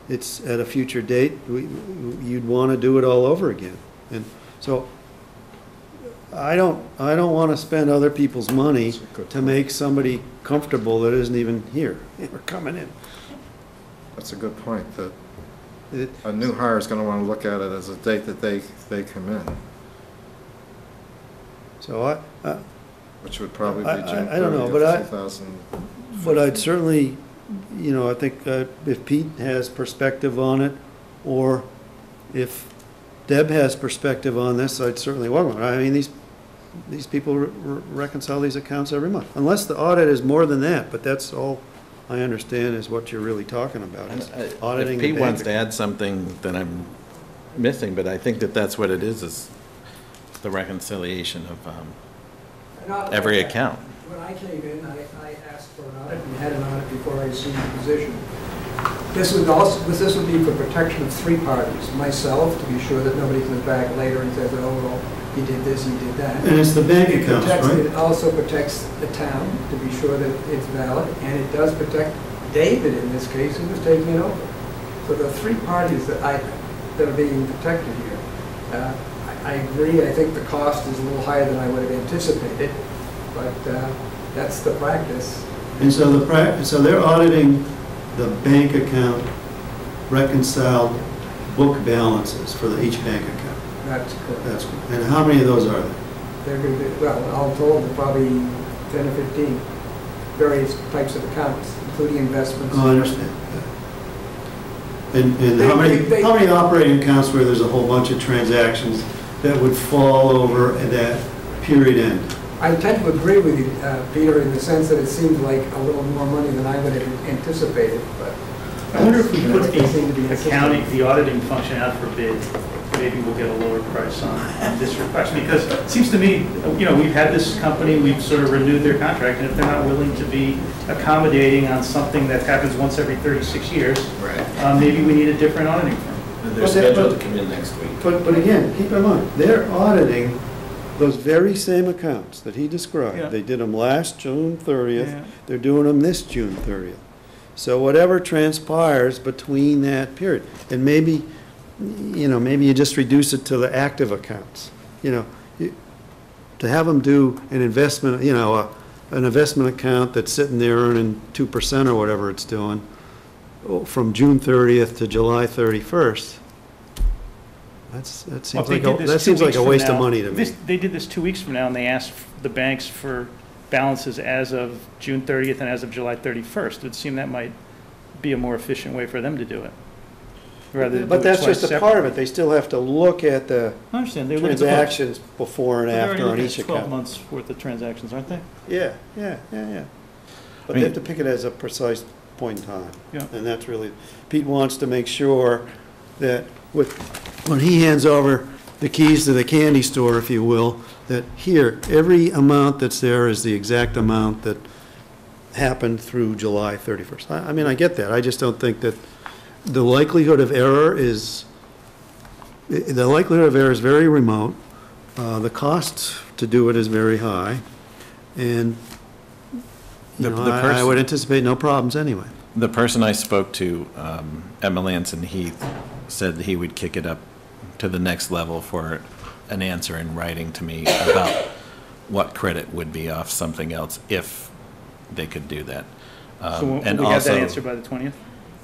it's at a future date, we, you'd want to do it all over again. And so, I don't, I don't want to spend other people's money That's a good to make somebody comfortable that isn't even here, or coming in. That's a good point, that It- a new hire is going to want to look at it as a date that they, they come in, So I, I, which would probably be I- I- June I don't know, but I- 2000. But I'd certainly, you know, I think uh, if Pete has perspective on it, or if Deb has perspective on this, I'd certainly welcome it. I mean, these, these people re- re- reconcile these accounts every month. Unless the audit is more than that, but that's all I understand is what you're really talking about, is auditing If the Pete bank wants to add something that I'm missing, but I think that that's what it is, is the reconciliation of um, Not every like that. account. When I came in, I, I asked for an audit and had an audit before I assumed the position. This would also, this this would be for protection of three parties, myself, to be sure that nobody comes back later and says, oh, well, he did this, he did that. And it's the bank It accounts, protects- right? It also protects the town, to be sure that it's valid, and it does protect David in this case, who was taking it over. So the three parties that I, that are being protected here. Uh, I I agree, I think the cost is a little higher than I would have anticipated, but uh, that's the practice. And so the, so they're auditing the bank account reconciled book balances for the- each bank account. That's correct. That's, and how many of those are there? They're going to be, well, all told, probably 10 or 15 various types of accounts, including investments. Oh, I understand. And, and They- how many, they- they- how many operating accounts where there's a whole bunch of transactions that would fall over at that period end? I tend to agree with you, uh, Peter, in the sense that it seems like a little more money than I would have anticipated, but. I wonder if we put They seem to be the accounting, the auditing function out for bid, maybe we'll get a lower price on on this request. Because it seems to me, you know, we've had this company, we've sort of renewed their contract, and if they're not willing to be accommodating on something that happens once every 36 years, Right. uh, maybe we need a different auditing firm. And they're scheduled to come in next week. But, but again, keep in mind, they're auditing those very same accounts that he Yeah. described. They did them last June Yeah. 30th, they're doing them this June 30th. So whatever transpires between that period, and maybe, you know, maybe you just reduce it to the active accounts, you know, you- to have them do an investment, you know, a- an investment account that's sitting there earning 2% or whatever it's doing, oh, from June 30th to July 31st, that's, that seems they like, a- that seems like a waste of money to me. They did this two weeks from now, and they asked the banks for balances as of June 30th and as of July 31st. It would seem that might be a more efficient way for them to do it, rather than do But it that's twice just a part of it, they still have to look at the I understand, they look at the transactions before and after on each 12 account. months' worth of transactions, aren't they? Yeah, yeah, yeah, yeah. But they have to pick it as a precise point in time. Yeah. And that's really, Pete wants to make sure that with, when he hands over the keys to the candy store, if you will, that here, every amount that's there is the exact amount that happened through July 31st. I, I mean, I get that, I just don't think that the likelihood of error is, the likelihood of error is very remote. Uh, the cost to do it is very high, and, you The- know, the I I person- would anticipate no problems anyway. The person I spoke to, um, at Melanson Heath, said that he would kick it up to the next level for an answer in writing to me about what credit would be off something else if they could do that. So Um, we'll- and we have that answer by the 20th?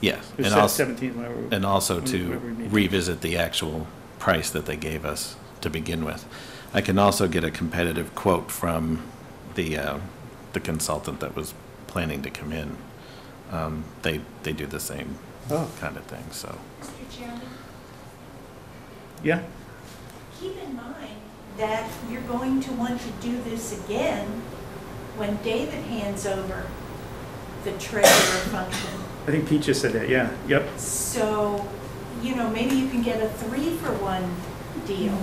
Yes, Or and se- also, 17th, whenever. and also to whenever we meet. revisit the actual price that they gave us to begin with. I can also get a competitive quote from the, uh, the consultant that was planning to come in. Um, They, they do the same Oh. kind of thing, so. Mr. Chairman, Yeah, keep in mind that you're going to want to do this again when David hands over the treasurer function. I think Pete just said that, yeah, yep. So, you know, maybe you can get a three-for-one deal.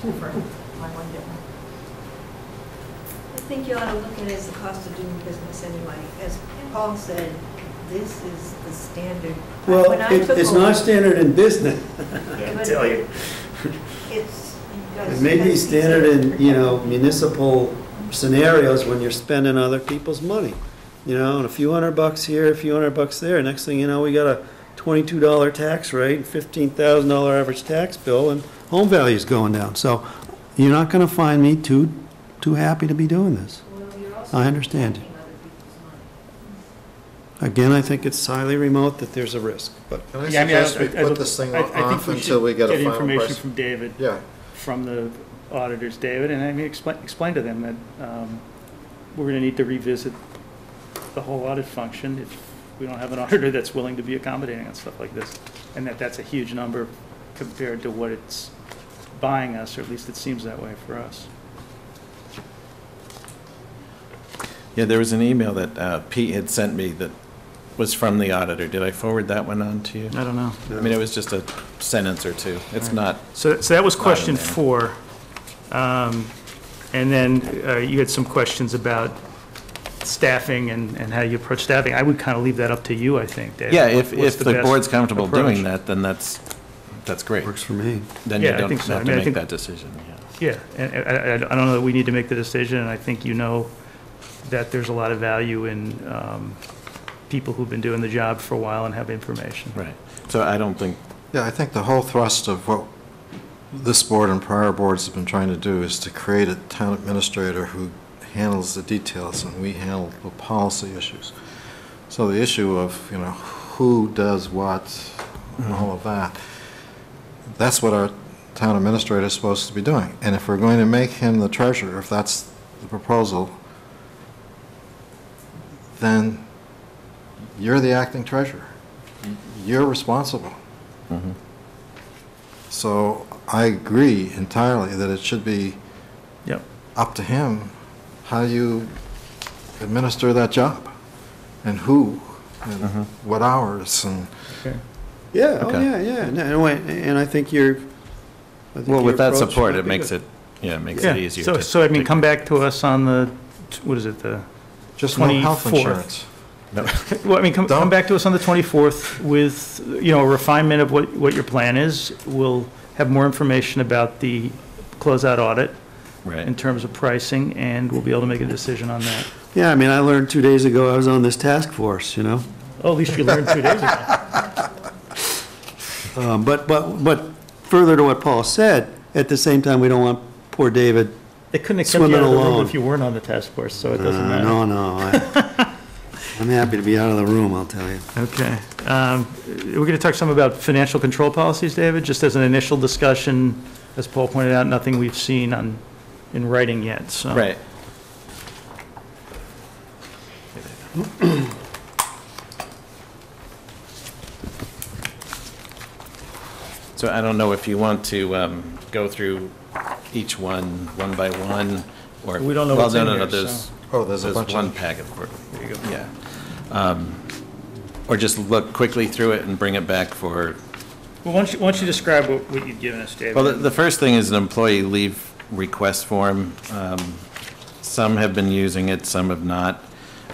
Two for, buy one, get one. I think you ought to look at it as the cost of doing business anyway. As Paul said, this is the standard. Well, it- it's over- not standard in business. I tell you. It's. It may be standard in, you know, municipal scenarios when you're spending other people's money. You know, and a few hundred bucks here, a few hundred bucks there. Next thing you know, we got a twenty-two dollar tax rate, and fifteen thousand dollar average tax bill, and home value's going down. So you're not gonna find me too, too happy to be doing this. Well, I understand you. taking other people's money. Again, I think it's highly remote that there's a risk, but Can I Yeah, I mean, I- suggest we I- I put don't- this thing I- I think off we until should we get a final information price? from David. Yeah, from the auditors, David, and I mean, explain, explain to them that um, we're going to need to revisit the whole audit function if we don't have an auditor that's willing to be accommodating on stuff like this, and that that's a huge number compared to what it's buying us, or at least it seems that way for us. Yeah, there was an email that uh, Pete had sent me that was from the auditor. Did I forward that one on to you? I don't know. I mean, it was just a sentence or two. It's not, So, so that was question four. Um, And then uh, you had some questions about staffing and, and how you approach staffing. I would kind of leave that up to you, I think, Dave. yeah, if, What's if the best board's comfortable approach? doing that, then that's, that's great. Works for me. Then you Yeah, I don't think so. I have mean, to I make think- that decision, yeah. Yeah, and I, I, I don't know that we need to make the decision, and I think you know that there's a lot of value in, um, people who've been doing the job for a while and have information. Right. So I don't think, Yeah, I think the whole thrust of what this board and prior boards have been trying to do is to create a town administrator who handles the details, and we handle the policy issues. So the issue of, you know, who does what, and all of that, that's what our town administrator is supposed to be doing. And if we're going to make him the treasurer, if that's the proposal, then you're the acting treasurer. You're responsible. mhm. So I agree entirely that it should be Yep. up to him how you administer that job, and who, and mm-hmm. what hours, and, Yeah, oh, Okay. yeah, yeah, No, no, and and I think you're, I think well, your with that approach support, might it be makes good. it, yeah, it makes Yeah, it easier so, to. so I mean, to- come back to us on the, what is it, the, just no health 24th. insurance. No. Well, I mean, come, come Don't- back to us on the 24th with, you know, a refinement of what, what your plan is. We'll have more information about the closeout audit in terms of pricing, and we'll be able to make a decision on that. Yeah, I mean, I learned two days ago I was on this task force, you know? Oh, at least you learned two days ago. Um, But, but, but further to what Paul said, at the same time, we don't want poor David. They couldn't accept you out of the room alone. if you weren't on the task force, so it Uh, doesn't matter. No, no, I- I'm happy to be out of the room, I'll tell you. Okay. Um, We're going to talk some about financial control policies, David, just as an initial discussion. As Paul pointed out, nothing we've seen on, in writing yet, so. Right. So I don't know if you want to um, go through each one, one by one, or... We don't know well, what's no, in no, no, here, there's- so- Oh, there's a bunch one of, packet for, there you go, yeah. Um, Or just look quickly through it and bring it back for Well, why don't you, why don't you describe what, what you've given us, David? Well, the- the first thing is an employee leave request form. Um, Some have been using it, some have not.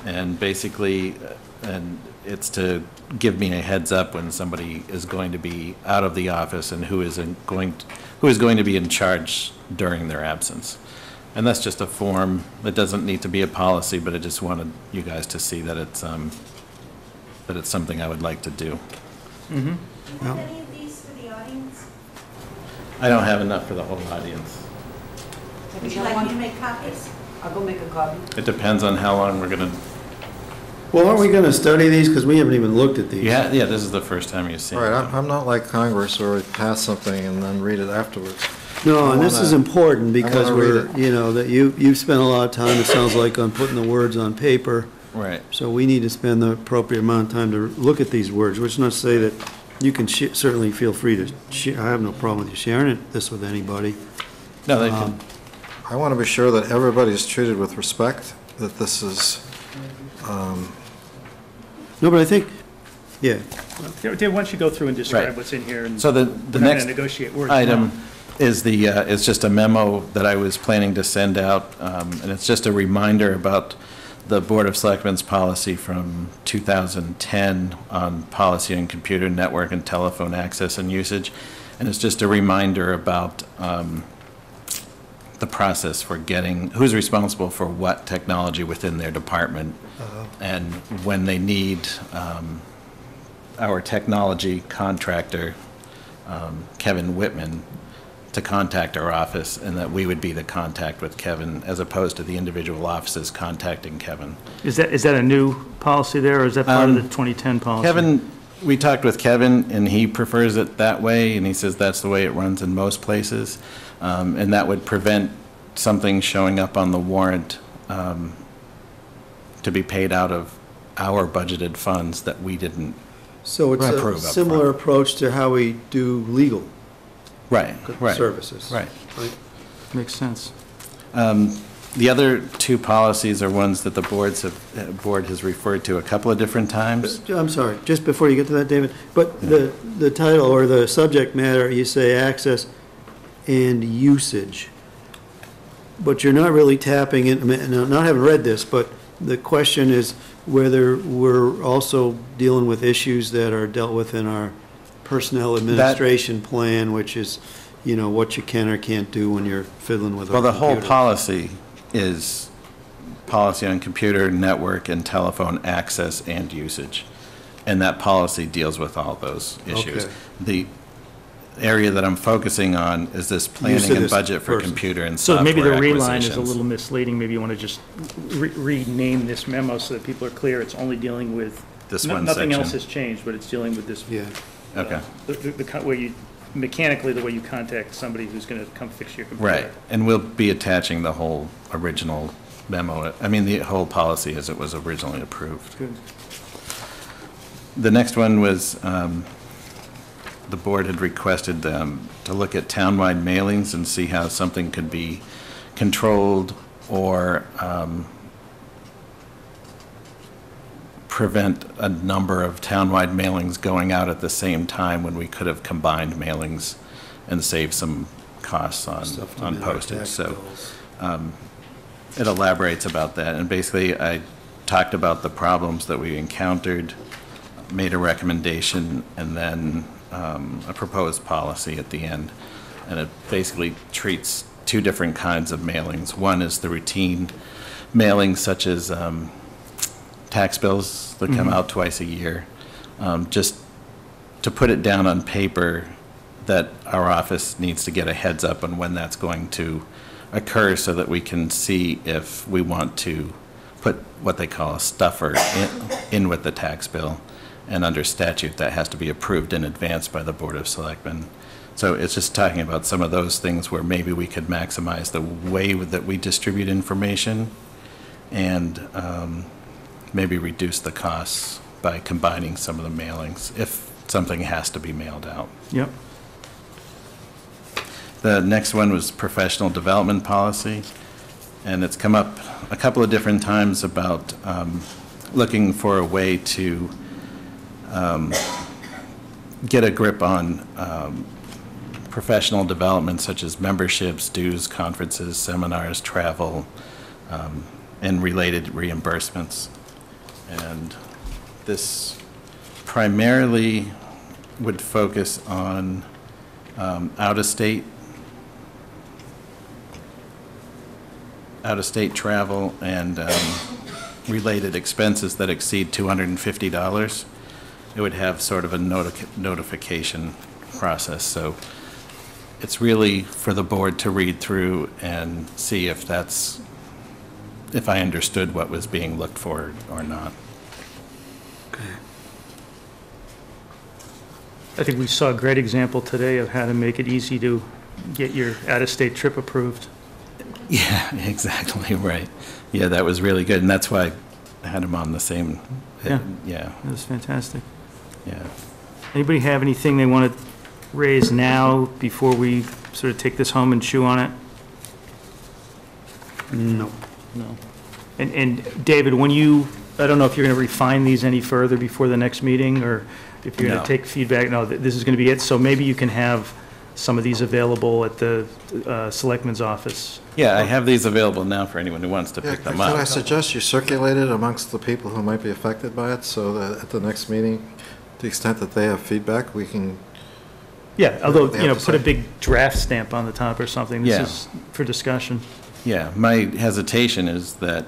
And basically, uh, and it's to give me a heads up when somebody is going to be out of the office and who isn't going, t- who is going to be in charge during their absence. And that's just a form. It doesn't need to be a policy, but I just wanted you guys to see that it's, um, that it's something I would like to do. Mhm. Do you have any of these for the audience? I don't have enough for the whole audience. Would you like me to make copies? I'll go make a copy. It depends on how long we're gonna Well, aren't we gonna study these, because we haven't even looked at these? Yeah, yeah, this is the first time you've seen all it. right, I'm, I'm not like Congress where we pass something and then read it afterwards. No, and this is wanna- important because wanna read we're, it. you know, that you, you've spent a lot of time, it sounds like, on putting the words on paper. Right, So we need to spend the appropriate amount of time to look at these words, which is not to say that you can sh- certainly feel free to share, I have no problem with you sharing it, this with anybody. no, they Um, can, I want to be sure that everybody is treated with respect, that this is, um, No, but I think, yeah, Dave, why don't you go through and describe Right. what's in here, and so the, we're the not going next negotiate words. item is the, uh, is just a memo that I was planning to send out, um, and it's just a reminder about the Board of Selectmen's policy from 2010 on policy on computer network and telephone access and usage. And it's just a reminder about um, the process for getting, who's responsible for what technology within their department, and when they need um, our technology contractor, um, Kevin Whitman, to contact our office, and that we would be the contact with Kevin, as opposed to the individual offices contacting Kevin. Is that, is that a new policy there, or is that part of the Um, 2010 policy? Kevin, we talked with Kevin, and he prefers it that way, and he says that's the way it runs in most places. Um, And that would prevent something showing up on the warrant um, to be paid out of our budgeted funds that we didn't. so it's Approve a up similar front. approach to how we do legal Right, right. services. Right. Right. Makes sense. Um, The other two policies are ones that the boards have, uh, board has referred to a couple of different times. I'm sorry, just before you get to that, David, but the, the title or the subject matter, you say access and usage. But you're not really tapping in, I mean, now, not having read this, but the question is whether we're also dealing with issues that are dealt with in our personnel administration plan, which is, you know, what you can or can't do when you're fiddling with a Well, the whole computer. policy is policy on computer, network, and telephone access and usage. And that policy deals with all those issues. Okay. The area that I'm focusing on is this planning and this budget for person. computer and So software maybe the reline is a acquisitions. little misleading, maybe you want to just re- rename this memo so that people are clear, it's only dealing with. This no- one Nothing else has changed, but it's dealing with this. Yeah, uh, Okay. The, the, the co- way you, mechanically, the way you contact somebody who's going to come fix your computer. Right, and we'll be attaching the whole original memo, I mean, the whole policy as it was originally approved. Good. The next one was, um, the board had requested them to look at townwide mailings and see how something could be controlled or um, prevent a number of townwide mailings going out at the same time when we could have combined mailings and saved some costs on, Stuff on postage. So bills. it elaborates about that, and basically, I talked about the problems that we encountered, made a recommendation, and then um, a proposed policy at the end. And it basically treats two different kinds of mailings. One is the routine mailings such as um, tax bills that come out twice a year. Um, Just to put it down on paper, that our office needs to get a heads up on when that's going to occur so that we can see if we want to put what they call a stuffer in, in with the tax bill. And under statute, that has to be approved in advance by the Board of Selectmen. So it's just talking about some of those things where maybe we could maximize the way that we distribute information and um, maybe reduce the costs by combining some of the mailings if something has to be mailed out. Yep. The next one was professional development policy, and it's come up a couple of different times about um, looking for a way to um, get a grip on um, professional development such as memberships, dues, conferences, seminars, travel, um, and related reimbursements. And this primarily would focus on um, out-of-state, out-of-state travel and um, related expenses that exceed $250. It would have sort of a notic- notification process. So it's really for the board to read through and see if that's, if I understood what was being looked for or not. Okay. I think we saw a great example today of how to make it easy to get your out-of-state trip approved. Yeah, exactly, right. Yeah, that was really good, and that's why I had him on the same, Yeah. yeah, That was fantastic. Yeah. Anybody have anything they want to raise now before we sort of take this home and chew on it? no. No. And, and David, when you, I don't know if you're going to refine these any further before the next meeting, or if you're going No. to take feedback, no, th- this is going to be it, so maybe you can have some of these available at the uh, Selectman's office. Yeah, I have these available now for anyone who wants to Yeah, pick them Could I up. suggest you circulate it amongst the people who might be affected by it, so that at the next meeting, to the extent that they have feedback, we can, Yeah, although, They you know, have to put a say- big draft stamp on the top or something. This Yeah. is for discussion. Yeah, my hesitation is that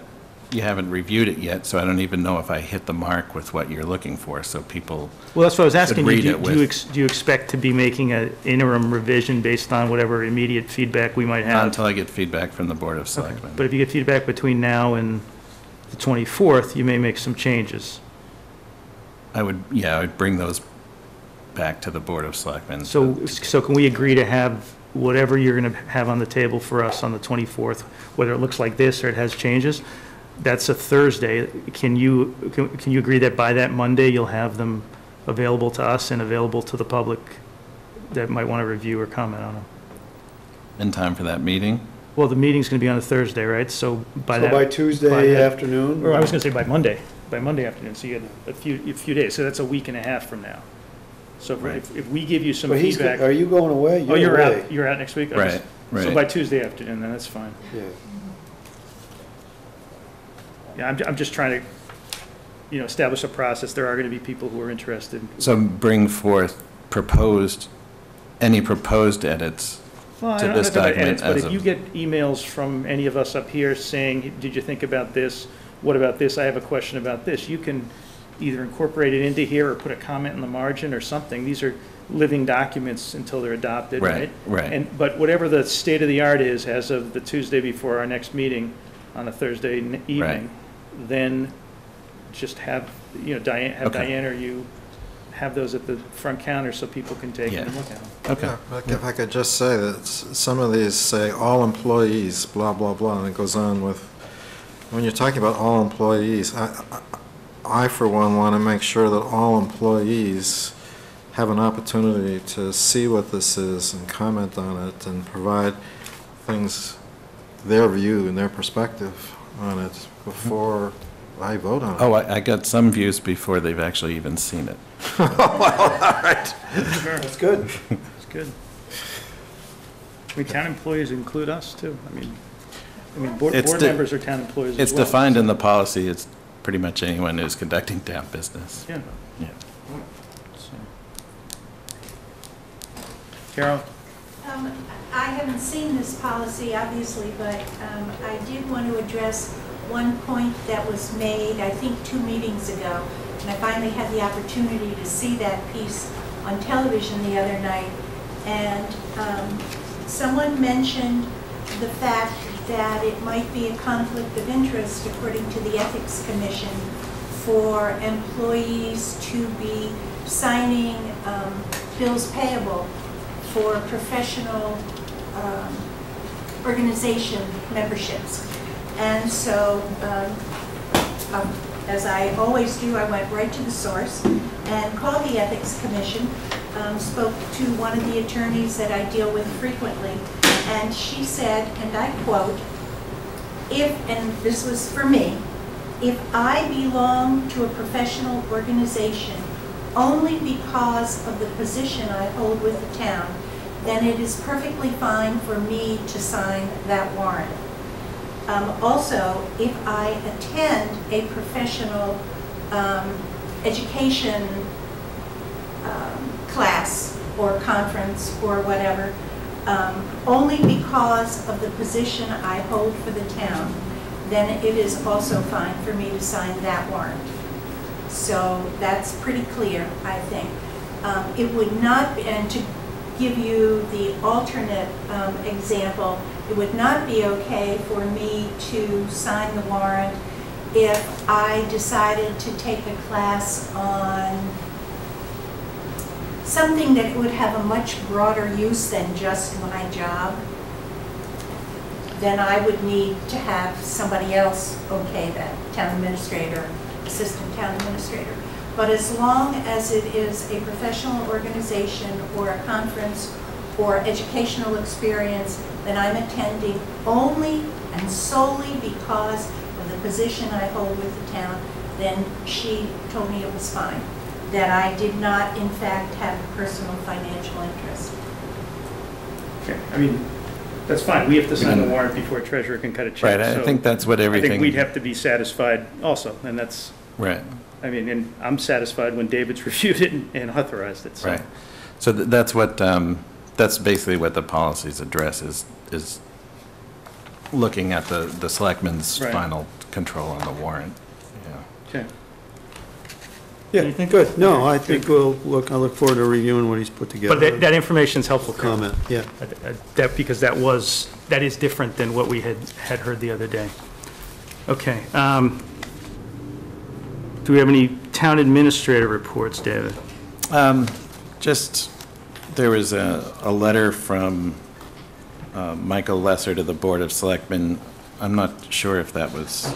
you haven't reviewed it yet, so I don't even know if I hit the mark with what you're looking for, so people, Well, that's what I was asking you. read Do you- it do you, with- ex- do you expect to be making an interim revision based on whatever immediate feedback we might not have? until I get feedback from the Board of Okay. Selectmen. But if you get feedback between now and the 24th, you may make some changes. I would, yeah, I would bring those back to the Board of Selectmen. So, so can we agree to have whatever you're going to have on the table for us on the 24th, whether it looks like this or it has changes? That's a Thursday. Can you, can can you agree that by that Monday, you'll have them available to us and available to the public that might want to review or comment on them? In time for that meeting? Well, the meeting's going to be on a Thursday, right? So by So that. by by Tuesday that- afternoon? Or I was going to say by Monday, by Monday afternoon, so you had a few, a few days, so that's a week and a half from now. So if- Right. if, if we give you some But he's, go- feedback. are you going away? Oh, you're away. out, you're out next week? Okay. Right, So right. by Tuesday afternoon, then that's fine. Yeah. Yeah, I'm, I'm just trying to, you know, establish a process. There are going to be people who are interested. So bring forth proposed, any proposed edits. Well, I to don't this know about document edits, But as if of- you get emails from any of us up here saying, did you think about this? What about this? I have a question about this. You can either incorporate it into here or put a comment in the margin or something. These are living documents until they're adopted, Right, right? right. And, but whatever the state of the art is as of the Tuesday before our next meeting on a Thursday n- evening, then just have, you know, Diane, have Okay. Diane or you have those at the front counter so people can take them and Yeah. look at them. Okay. Yeah, like If I could just say that s- some of these say all employees, blah, blah, blah, and it goes on with, when you're talking about all employees, I, I- I for one want to make sure that all employees have an opportunity to see what this is and comment on it and provide things, their view and their perspective on it before I vote on it. Oh, I, I got some views before they've actually even seen it. well, All right, that's good. It's good. We mean, town employees include us, too. I mean, I mean, board, It's board de- members are town employees as It's well. defined in the policy, it's pretty much anyone who's conducting town business. Yeah. Yeah. so. Carol? Um, I haven't seen this policy, obviously, but um, I did want to address one point that was made, I think, two meetings ago. And I finally had the opportunity to see that piece on television the other night. And um, someone mentioned the fact that it might be a conflict of interest, according to the Ethics Commission, for employees to be signing um, bills payable for professional um, organization memberships. And so, um, um, as I always do, I went right to the source and called the Ethics Commission, um, spoke to one of the attorneys that I deal with frequently, and she said, and I quote, if, and this was for me, if I belong to a professional organization only because of the position I hold with the town, then it is perfectly fine for me to sign that warrant. Um, Also, if I attend a professional um, education um, class or conference or whatever, um, only because of the position I hold for the town, then it is also fine for me to sign that warrant. So that's pretty clear, I think. Um, It would not, be and to give you the alternate um, example, it would not be okay for me to sign the warrant if I decided to take a class on something that would have a much broader use than just my job, then I would need to have somebody else okay that, town administrator, assistant town administrator. But as long as it is a professional organization or a conference or educational experience that I'm attending only and solely because of the position I hold with the town, then she told me it was fine. That I did not, in fact, have a personal financial interest. Okay, I mean, that's fine. We have to sign the warrant before a treasurer can cut a check. Right, I so think that's what I think we'd have to be satisfied also, and that's, Right, I mean, and I'm satisfied when David's reviewed it and- and authorized it, so. right. So th- that's what, um, that's basically what the policies address is, is looking at the, the selectmen's Right. final control on the warrant. Yeah. Okay. Yeah, Anything? good. No, I think we'll, look, I look forward to reviewing what he's put together. But that, that information's helpful, Carol. Comment, yeah. Uh, uh, That, because that was, that is different than what we had, had heard the other day. Okay. um, Do we have any town administrator reports, David? Um, Just, there was a, a letter from uh, Michael Lesser to the Board of Selectmen. I'm not sure if that was Should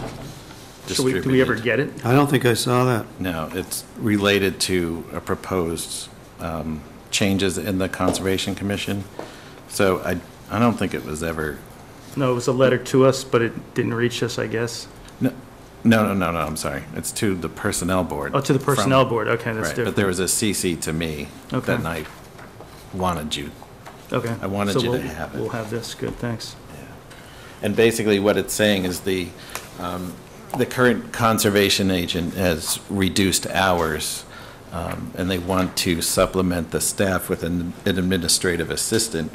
we, distributed. do we ever get it? I don't think I saw that. No, it's related to a proposed um, changes in the Conservation Commission. So I, I don't think it was ever No, it was a letter to us, but it didn't reach us, I guess. No, no, no, no, no, I'm sorry. It's to the Personnel Board. Oh, to the from- Personnel Board, okay, that's Right, different. but there was a CC to me Okay. that I wanted you Okay. I wanted So you to we'll- have it. We'll have this, good, thanks. And basically, what it's saying is the, um, the current conservation agent has reduced hours, um, and they want to supplement the staff with an an administrative assistant,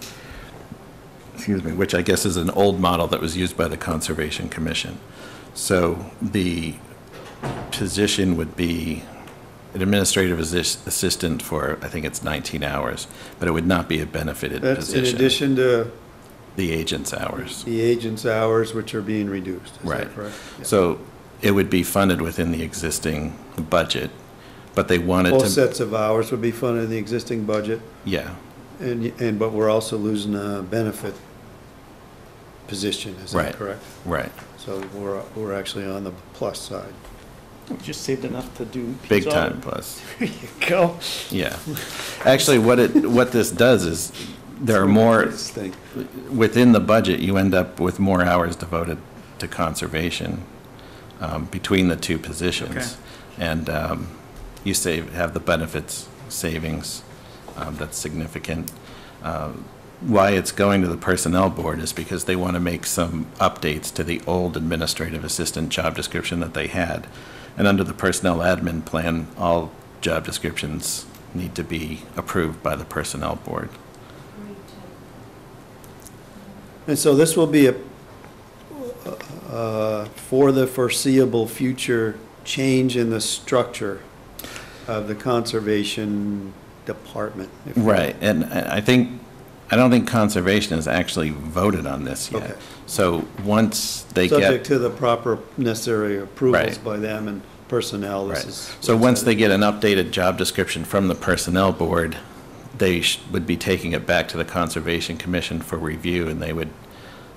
excuse me, which I guess is an old model that was used by the Conservation Commission. So the position would be an administrative assis- assistant for, I think it's 19 hours, but it would not be a benefited That's in position. addition to The agent's hours. the agent's hours, which are being reduced. Is that Right. correct? Yeah. So it would be funded within the existing budget, but they wanted Both to, sets of hours would be funded in the existing budget, yeah, and, y- and, but we're also losing a benefit position, is that Right. correct? right. So we're, we're actually on the plus side. Just saved enough to do. Big time plus, There you go. yeah. Actually, what it, what this does is, there are more, This thing. within the budget, you end up with more hours devoted to conservation um, between the two positions. And um, you save, have the benefits savings um, that's significant. Um, Why it's going to the Personnel Board is because they want to make some updates to the old administrative assistant job description that they had. And under the Personnel Admin Plan, all job descriptions need to be approved by the Personnel Board. And so this will be a, uh, for the foreseeable future, change in the structure of the conservation department. if you will. Right, and I think, I don't think Conservation has actually voted on this yet. Okay. So once they get. Subject to the proper necessary approvals Right. by them and personnel, this right, is. so once they get an updated job description from the Personnel Board, they sh- would be taking it back to the Conservation Commission for review, and they would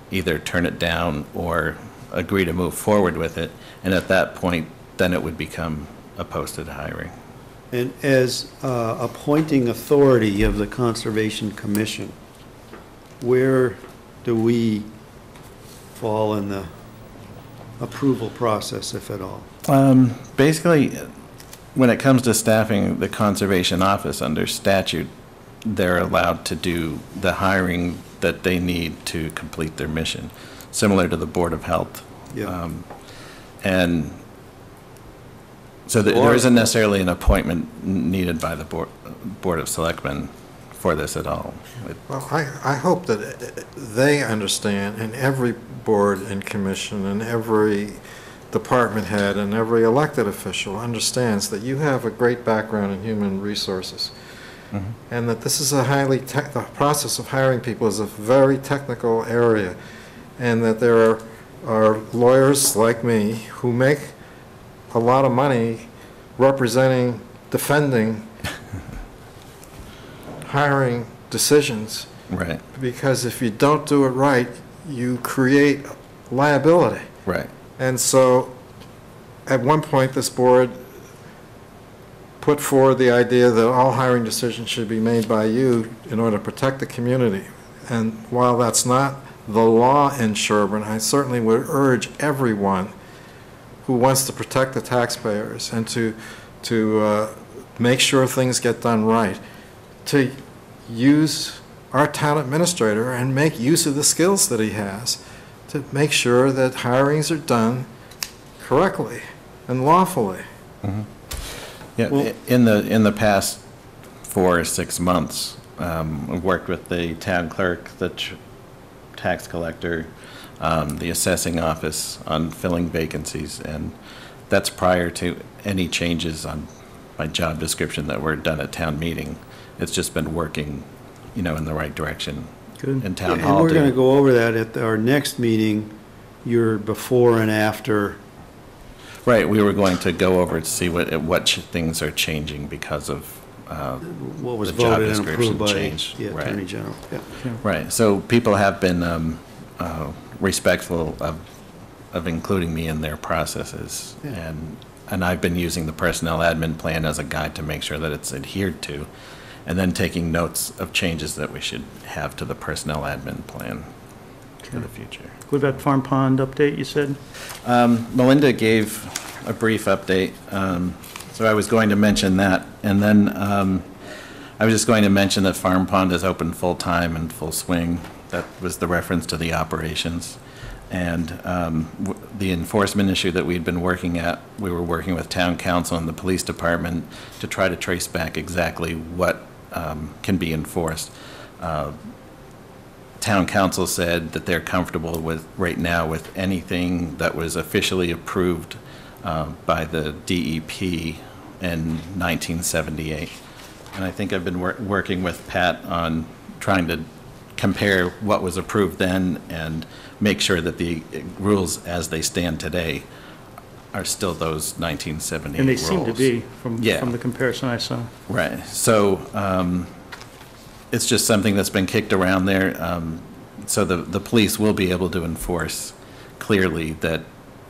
either turn it down or agree to move forward with it, and at that point, then it would become a posted hiring. And as uh, appointing authority of the Conservation Commission, where do we fall in the approval process, if at all? Um, basically, when it comes to staffing the conservation office under statute, they're allowed to do the hiring that they need to complete their mission, similar to the Board of Health. Yeah. Um, And so there- there isn't necessarily an appointment needed by the Board, Board of Selectmen for this at all. It- Well, I, I hope that they understand, and every board and commission, and every department head, and every elected official understands that you have a great background in human resources, mm-hmm. and that this is a highly, tech- the process of hiring people is a very technical area, and that there are, are lawyers like me who make a lot of money representing, defending hiring decisions, Right, because if you don't do it right, you create liability. right. And so, at one point, this board put forward the idea that all hiring decisions should be made by you in order to protect the community. And while that's not the law in Sherborn, I certainly would urge everyone who wants to protect the taxpayers and to, to uh, make sure things get done right, to use our town administrator and make use of the skills that he has to make sure that hirings are done correctly and lawfully. Yeah, i- in the, in the past four or six months, um, I've worked with the town clerk, the tr- tax collector, um, the assessing office on filling vacancies, and that's prior to any changes on my job description that were done at town meeting. It's just been working, you know, in the right direction Good. in town And hall. we're going to go over that at our next meeting, your before and after. Right, we were going to go over to see what, what ch- things are changing because of, uh, What was The job voted and description approved by changed, the right. Attorney General. Yeah. Right, so people have been um, uh, respectful of, of including me in their processes. Yeah. And, and I've been using the personnel admin plan as a guide to make sure that it's adhered to, and then taking notes of changes that we should have to the personnel admin plan. for the future. What about Farm Pond update, you said? Um, Melinda gave a brief update, um, so I was going to mention that. And then um, I was just going to mention that Farm Pond is open full-time and full swing. That was the reference to the operations. And um, w- the enforcement issue that we'd been working at, we were working with town counsel and the police department to try to trace back exactly what um, can be enforced. Uh, town counsel said that they're comfortable with, right now, with anything that was officially approved uh, by the DEP in 1978. And I think I've been wor- working with Pat on trying to compare what was approved then and make sure that the rules as they stand today are still those 1978 And they rules. seem to be, from, Yeah. from the comparison I saw. Right, so um, it's just something that's been kicked around there. Um, So the, the police will be able to enforce clearly that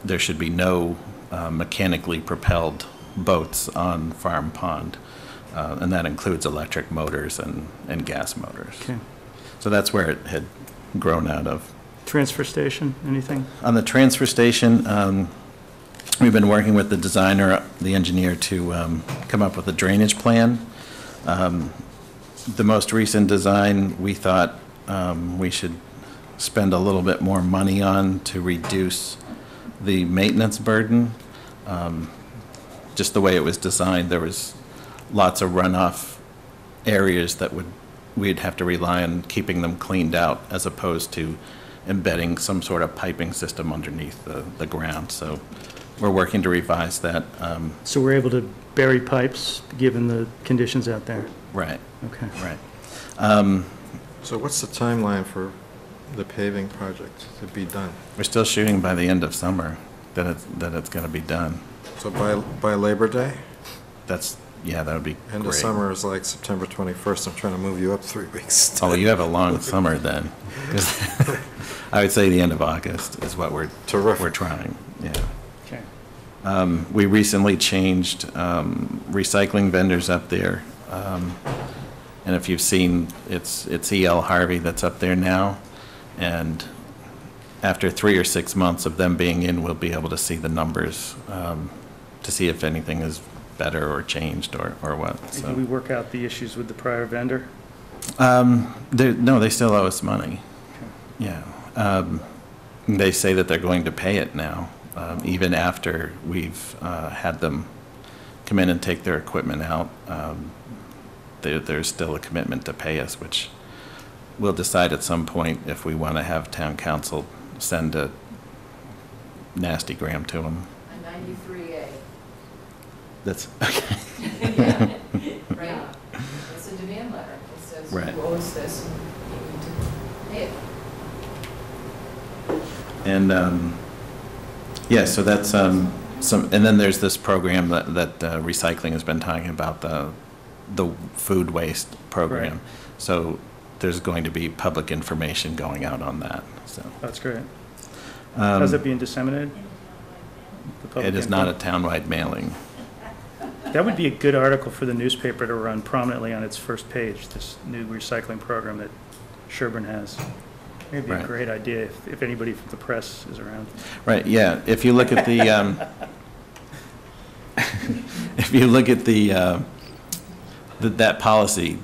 there should be no uh, mechanically propelled boats on Farm Pond. Uh, And that includes electric motors and, and gas motors. Okay. So that's where it had grown out of. Transfer station, anything? On the transfer station, um, we've been working with the designer, the engineer, to um, come up with a drainage plan. Um, The most recent design, we thought um, we should spend a little bit more money on to reduce the maintenance burden. Um, Just the way it was designed, there was lots of runoff areas that would, we'd have to rely on keeping them cleaned out as opposed to embedding some sort of piping system underneath the, the ground. So we're working to revise that. Um, So we're able to bury pipes, given the conditions out there? Right, Okay. right. Um, So what's the timeline for the paving project to be done? We're still shooting by the end of summer that it's, that it's going to be done. So by, by Labor Day? That's, yeah, that would be End of great. summer is like September 21st. I'm trying to move you up three weeks. Oh, you have a long summer then. 'Cause I would say the end of August is what we're, Terrific. we're trying, yeah. Okay. Um, We recently changed um, recycling vendors up there. Um, And if you've seen, it's, it's E.L. Harvey that's up there now. And after three or six months of them being in, we'll be able to see the numbers, um, to see if anything is better or changed or, or what, so. Did we work out the issues with the prior vendor? Um, no, they still owe us money. Yeah. Um, they say that they're going to pay it now, um, even after we've, uh, had them come in and take their equipment out. Um, there, there's still a commitment to pay us, which we'll decide at some point if we want to have town counsel send a nasty gram to them. A ninety-three A. That's, okay. Right. It's a demand letter. It says, Right. who owes this, and you need to pay it. And, um, yeah, so that's, um, some, and then there's this program that, that uh, recycling has been talking about, the, the food waste program. Right. So there's going to be public information going out on that, so. That's great. um, How's it being disseminated? It is not a townwide mailing. That would be a good article for the newspaper to run prominently on its first page, this new recycling program that Sherborn has. It'd be a Right. great idea if, if anybody from the press is around. Right, yeah, if you look at the, um, if you look at the, uh, th- that policy,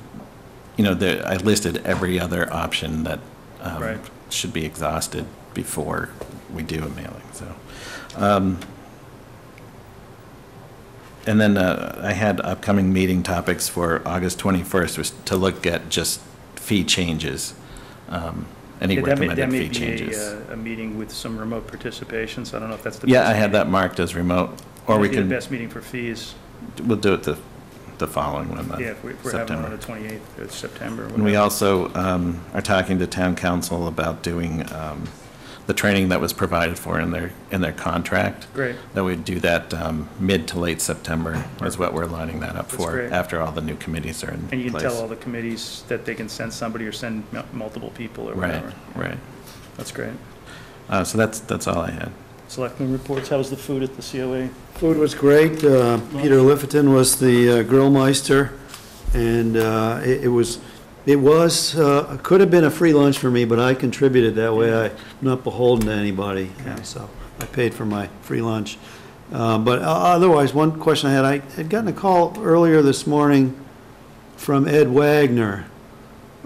you know, there, I listed every other option that, um, Right. should be exhausted before we do a mailing, so. um, And then, uh, I had upcoming meeting topics for August twenty-first, was to look at just fee changes, um, any Yeah, that may- recommended fee That may changes. be a, a meeting with some remote participation, so I don't know if that's the. Yeah, best I had meeting. that marked as remote, or we be can, the best meeting for fees, we'll do it the, the following one, yeah, then, if we- if we're having one on September. the 28th of September. And we whatever. also um, are talking to town counsel about doing um, the training that was provided for in their, in their contract. Great. That we'd do that um, mid to late September is what we're lining that up That's for, great. after all the new committees are in place. And you can tell all the committees that they can send somebody or send mul- multiple people or Right, whatever. right. That's great. Uh, So that's, that's all I had. Selectmen reports, how was the food at the COA? Food was great. Uh, Peter Lifferton was the uh, grill meister, and uh, it it was It was, uh, it could have been a free lunch for me, but I contributed that way. I'm not beholden to anybody, uh, so I paid for my free lunch. Uh, But o- otherwise, one question I had, I had gotten a call earlier this morning from Ed Wagner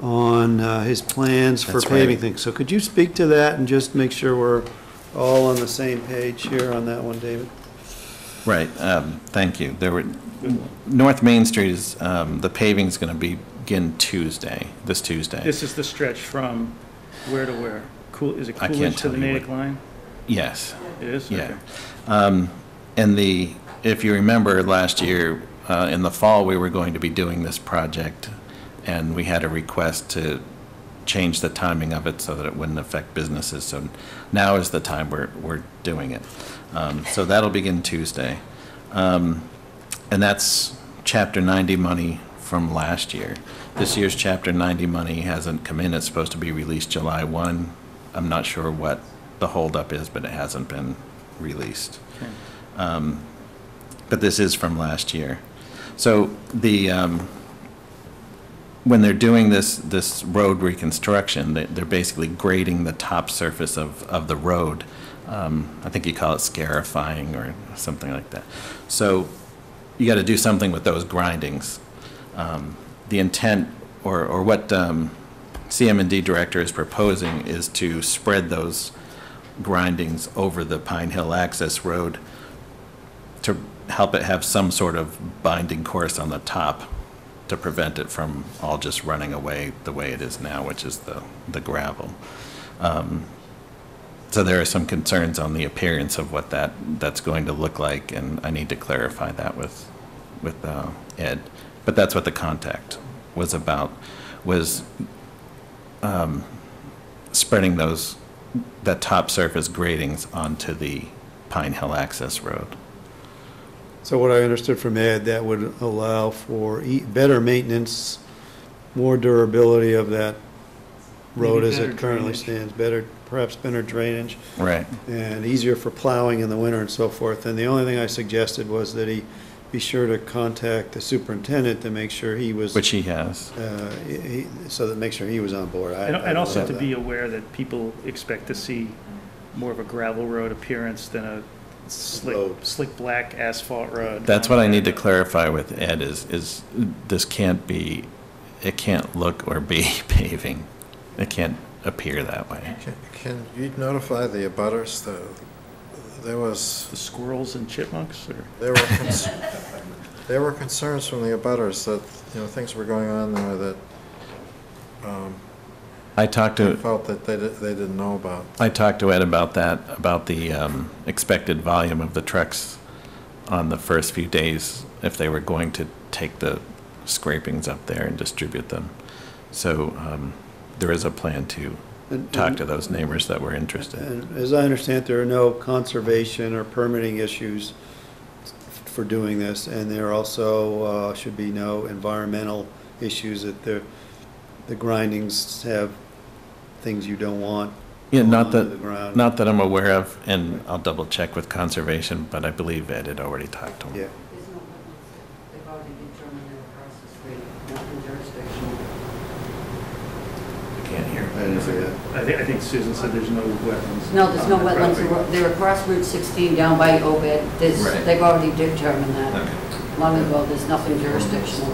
on uh, his plans for That's paving right. things. So could you speak to that and just make sure we're all on the same page here on that one, David? Right, um, thank you. There were, North Main Street is, um, the paving's gonna begin Tuesday, this Tuesday. This is the stretch from where to where? Cool, is it I can't Coolidge to the you Natick what- line? Yes. It is? Yeah. Okay. Um, And the, if you remember last year, uh, in the fall, we were going to be doing this project, and we had a request to change the timing of it so that it wouldn't affect businesses. So now is the time we're, we're doing it. Um, So that'll begin Tuesday. Um, And that's Chapter 90 money from last year. This year's Chapter 90 money hasn't come in. It's supposed to be released July 1. I'm not sure what the holdup is, but it hasn't been released. Um, But this is from last year. So the, um, when they're doing this, this road reconstruction, they- they're basically grading the top surface of, of the road. Um, I think you call it scarifying or something like that. So you got to do something with those grindings. Um, The intent, or, or what um, CM&D director is proposing is to spread those grindings over the Pine Hill access road to help it have some sort of binding course on the top to prevent it from all just running away the way it is now, which is the, the gravel. Um, So there are some concerns on the appearance of what that, that's going to look like, and I need to clarify that with, with uh, Ed. But that's what the contact was about, was um, spreading those, that top surface gratings onto the Pine Hill access road. So what I understood from Ed, that would allow for e- better maintenance, more durability of that road Maybe as better it currently drainage. stands, better, perhaps better drainage, Right. and easier for plowing in the winter and so forth. And the only thing I suggested was that he be sure to contact the superintendent to make sure he was, Which he has. uh, he- he- so that, make sure he was on board. I- And I and also have to that. be aware that people expect to see more of a gravel road appearance than a slick, Road. slick black asphalt road. That's what I need to clarify with Ed is, is this can't be, it can't look or be paving. It can't appear that way. Can- Can you notify the abutters that there was, The squirrels and chipmunks, or? there were, cons- there were concerns from the abutters that, you know, things were going on there that um, I talked they to, felt that they di- they didn't know about. I talked to Ed about that, about the um, expected volume of the trucks on the first few days, if they were going to take the scrapings up there and distribute them. So um, there is a plan to And- talk to those neighbors that were interested. And as I understand, there are no conservation or permitting issues for doing this, and there also uh, should be no environmental issues that the, the grindings have things you don't want Yeah, going not onto the that, ground. not that I'm aware of, and I'll double check with conservation, but I believe Ed had already talked to him. Yeah. There's no wetlands. They've already determined it across the street, nothing jurisdictional. I can't hear. I didn't say that. I think, I think Susan said there's no wetlands. No, there's no on that wetlands. property. They're across Route 16 down by Obed. There's, Right. they've already determined that. Okay. Long ago, there's nothing jurisdictional.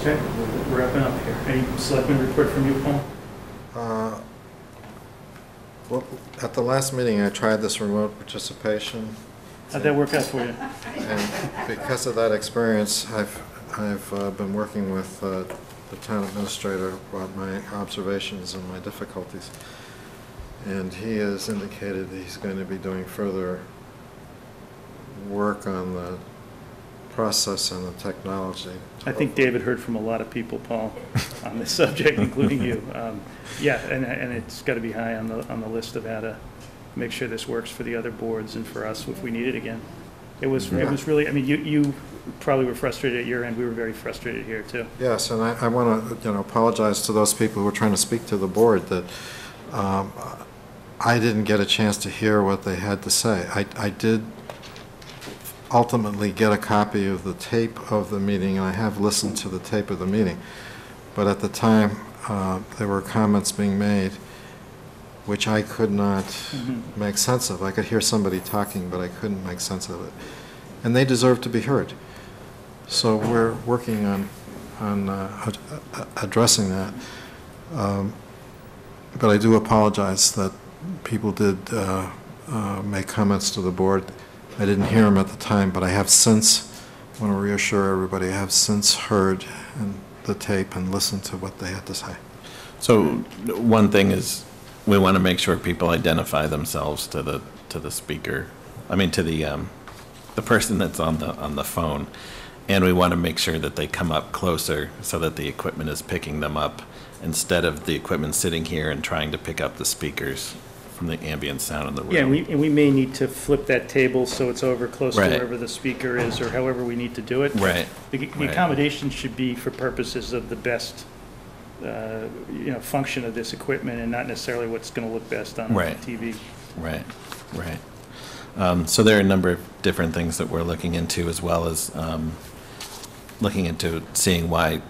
Okay, we're wrapping up here. Any selectmen report from you, Paul? Uh, Well, at the last meeting, I tried this remote participation. How'd that work out for you? And because of that experience, I've, I've uh, been working with uh, the town administrator about my observations and my difficulties. And he has indicated that he's going to be doing further work on the process and the technology. I think David heard from a lot of people, Paul, on this subject, including you. Um, Yeah, and, and it's got to be high on the, on the list of how to make sure this works for the other boards and for us if we need it again. It was, it was really, I mean, you, you probably were frustrated at your end, we were very frustrated here, too. Yes, and I, I want to, you know, apologize to those people who were trying to speak to the board that um, I didn't get a chance to hear what they had to say. I, I did ultimately get a copy of the tape of the meeting, and I have listened to the tape of the meeting. but at the time, uh, there were comments being made which I could not make sense of. I could hear somebody talking, but I couldn't make sense of it. And they deserve to be heard. So we're working on, on uh, ad- addressing that. Um, But I do apologize that people did uh, uh, make comments to the board. I didn't hear them at the time, but I have since, I want to reassure everybody, I have since heard and the tape and listened to what they had to say. So one thing is, we want to make sure people identify themselves to the, to the speaker, I mean, to the, um, the person that's on the, on the phone. And we want to make sure that they come up closer so that the equipment is picking them up instead of the equipment sitting here and trying to pick up the speakers from the ambient sound in the room. Yeah, and we, and we may need to flip that table so it's over close to Right. wherever the speaker is, or however we need to do it. Right, The the right. accommodation should be for purposes of the best, uh, you know, function of this equipment and not necessarily what's going to look best on Right. TV. Right, right. Um, So there are a number of different things that we're looking into, as well as um, looking into seeing why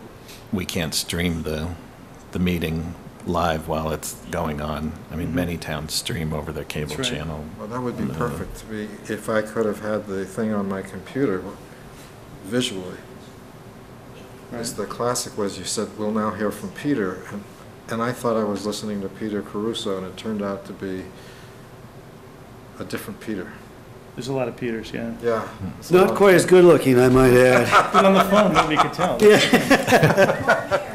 we can't stream the, the meeting live while it's going on. I mean, many towns stream over their cable right. channel. Well, that would be Uh, perfect to be, if I could have had the thing on my computer visually. As the classic was, you said, we'll now hear from Peter, and, and I thought I was listening to Peter Caruso, and it turned out to be a different Peter. There's a lot of Peters, yeah. Yeah. Not quite as good-looking, I might add. But on the phone, nobody could tell.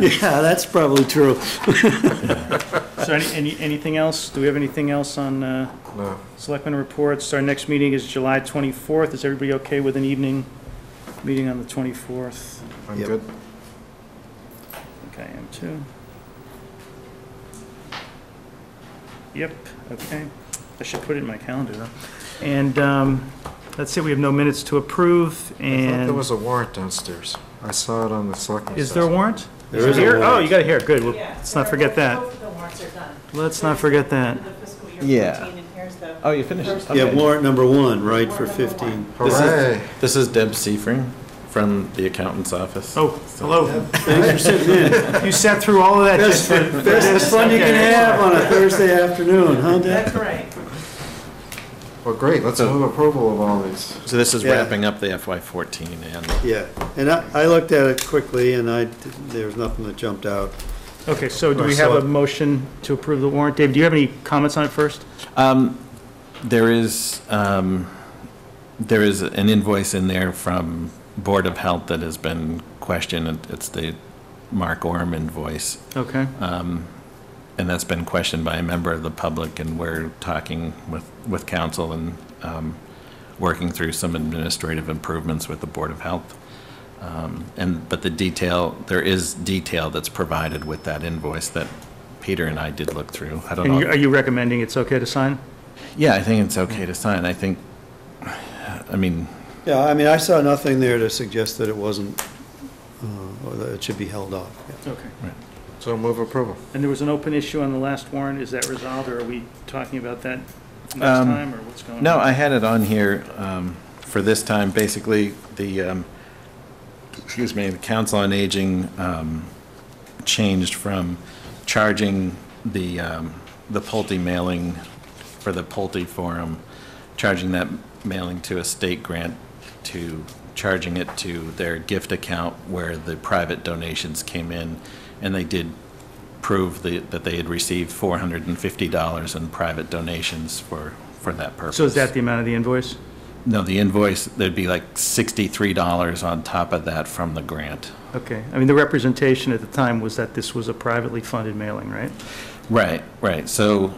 Yeah, that's probably true. So any, any, anything else? Do we have anything else on uh, No. Selectmen reports? Our next meeting is July 24th. Is everybody okay with an evening meeting on the 24th? I'm Yep. good. Okay, I am too. Yep, okay. I should put it in my calendar, though. And um, that's it, we have no minutes to approve, I thought there was a warrant downstairs. I saw it on the selectmen's. Is there a desk. warrant? There is a Here? Oh, warrant. you got it here, good. Well, Let's not forget that. Both of the warrants are done. Let's not forget that. The fiscal year Yeah. 14, and here's the. Oh, you finished? first- Yeah, Okay. warrant number one, right, for 15. This is- Hooray. This is Deb Seifring from the accountant's office. Oh, hello. Thanks for sitting in. You sat through all of that just Best for... for best this? fun you can have on a Thursday afternoon, huh, Deb? That's right. Well, great, let's So- move approval of all these. So this is Yeah. wrapping up the FY14 and Yeah, and I, I looked at it quickly, and I, there was nothing that jumped out. Okay, so do we have a motion to approve the warrant? Dave, do you have any comments on it first? Um, there is, um, there is an invoice in there from Board of Health that has been questioned. It's the Mark Orm invoice. Okay. Um, and that's been questioned by a member of the public, and we're talking with, with counsel and, um, working through some administrative improvements with the Board of Health. Um, and, but the detail, there is detail that's provided with that invoice that Peter and I did look through. I don't And know. you- are you recommending it's okay to sign? Yeah, I think it's okay to sign. I think, I mean, Yeah, I mean, I saw nothing there to suggest that it wasn't, uh, or that it should be held off. yeah. Okay. So move approval. And there was an open issue on the last warrant. Is that resolved, or are we talking about that next Um, time, or what's going on? no, I had it on here um, for this time. Basically, the, um, excuse me, the Council on Aging um, changed from charging the, um, the Pulte mailing for the Pulte Forum, charging that mailing to a state grant to charging it to their gift account where the private donations came in, and they did prove the- that they had received $450 in private donations for, for that purpose. So is that the amount of the invoice? No, the invoice, there'd be like $63 on top of that from the grant. Okay. I mean, the representation at the time was that this was a privately funded mailing, right? Right, right. So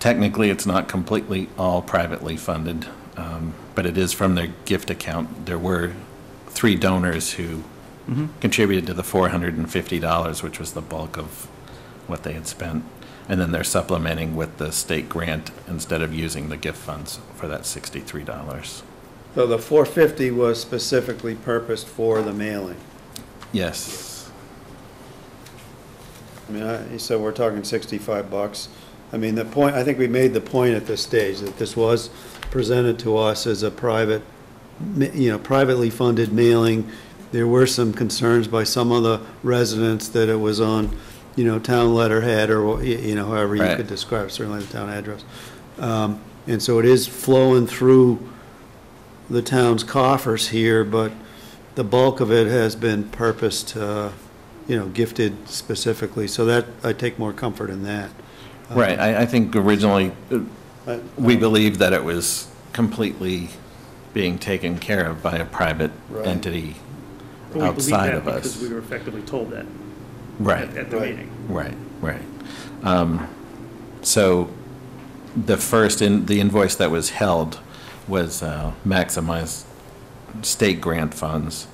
technically, it's not completely all privately funded, um, but it is from their gift account. There were three donors who Mhm. contributed to the $450, which was the bulk of what they had spent. And then they're supplementing with the state grant instead of using the gift funds for that $63. So the 450 was specifically purposed for the mailing. Yes. I mean, I, so we're talking 65 bucks. I mean, the point, I think we made the point at this stage, that this was presented to us as a private, you know, privately funded mailing there were some concerns by some of the residents that it was on, you know, town letterhead or, you know, however you Right. could describe, certainly the town address. Um, And so it is flowing through the town's coffers here, but the bulk of it has been purposed, uh, you know, gifted specifically. So that, I take more comfort in that. Right, I, I think originally, we believed that it was completely being taken care of by a private Right. entity But we believe outside that of us. Because we were effectively told that Right. at at the Right. meeting. Right, right. Um, So the first, in the invoice that was held was uh, maximize state grant funds.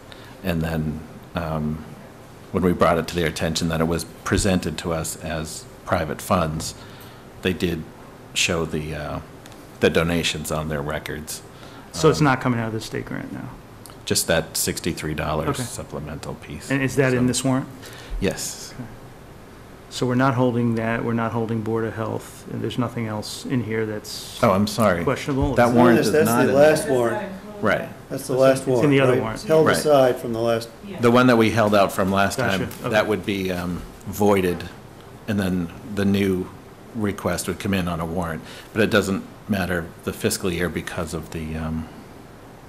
And then um, when we brought it to their attention that it was presented to us as private funds, they did show the, uh, the donations on their records. So it's Um, not coming out of the state grant now? Just that $63 Okay. supplemental piece. And is that in So- this warrant? Yes. So we're not holding that, we're not holding Board of Health, and there's nothing else in here that's Oh, I'm sorry. questionable? That warrant is That's not the in last there. warrant. Right. That's the last It's in warrant, the other right? warrant. Held Right. aside from the last, The one that we held out from last Gotcha, time, okay. that would be um, voided, and then the new request would come in on a warrant. But it doesn't matter the fiscal year because of the, um,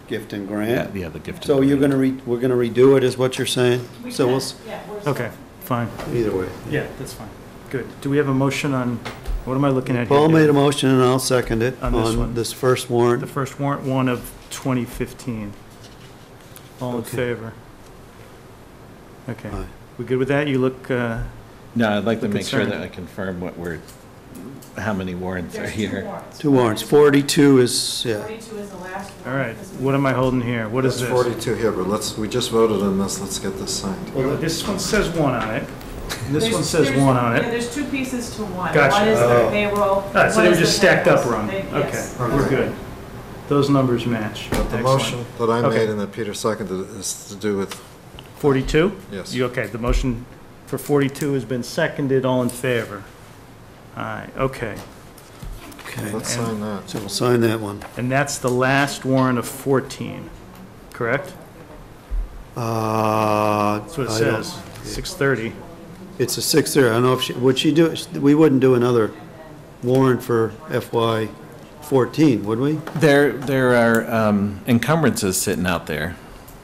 gift and yeah, grant. yeah, the gift. So you're gonna re, we're gonna redo it, is what you're saying? So we'll, s- Okay, fine. either way. Yeah, that's fine. Good. Do we have a motion on, what am I looking at here? Paul made a motion and I'll second it On this one. on this first The warrant. first warrant, one of 2015. All in Okay. favor? Okay. Aye. We good with that? You look, uh, No, I'd like to The make sure concern. that I confirm what we're, how many warrants are here. Two warrants, 42 is, yeah. Forty-two is the last one. all right. What am I holding here? What is That's this? 42 here, but let's, we just voted on this, let's get this signed. Well, this one says one on it. and This There's- one says there's- one on Yeah, it. there's two pieces to one. Gotcha. One is Oh. the payroll. All right, so one they were is just the stacked up payables. wrong. They- Okay, yes. we're good. Those numbers match. But the Excellent. motion that I Okay. made and that Peter seconded is to do with, 42? yes. You, okay, the motion for 42 has been seconded, all in favor? All right, okay. Okay, Let's sign that. so we'll sign that one. And that's the last warrant of 14, correct? Uh. That's what it I don't- says, 6:30. It's a six there. I don't know if she, would she do, we wouldn't do another warrant for FY fourteen, would we? There, there are um, encumbrances sitting out there.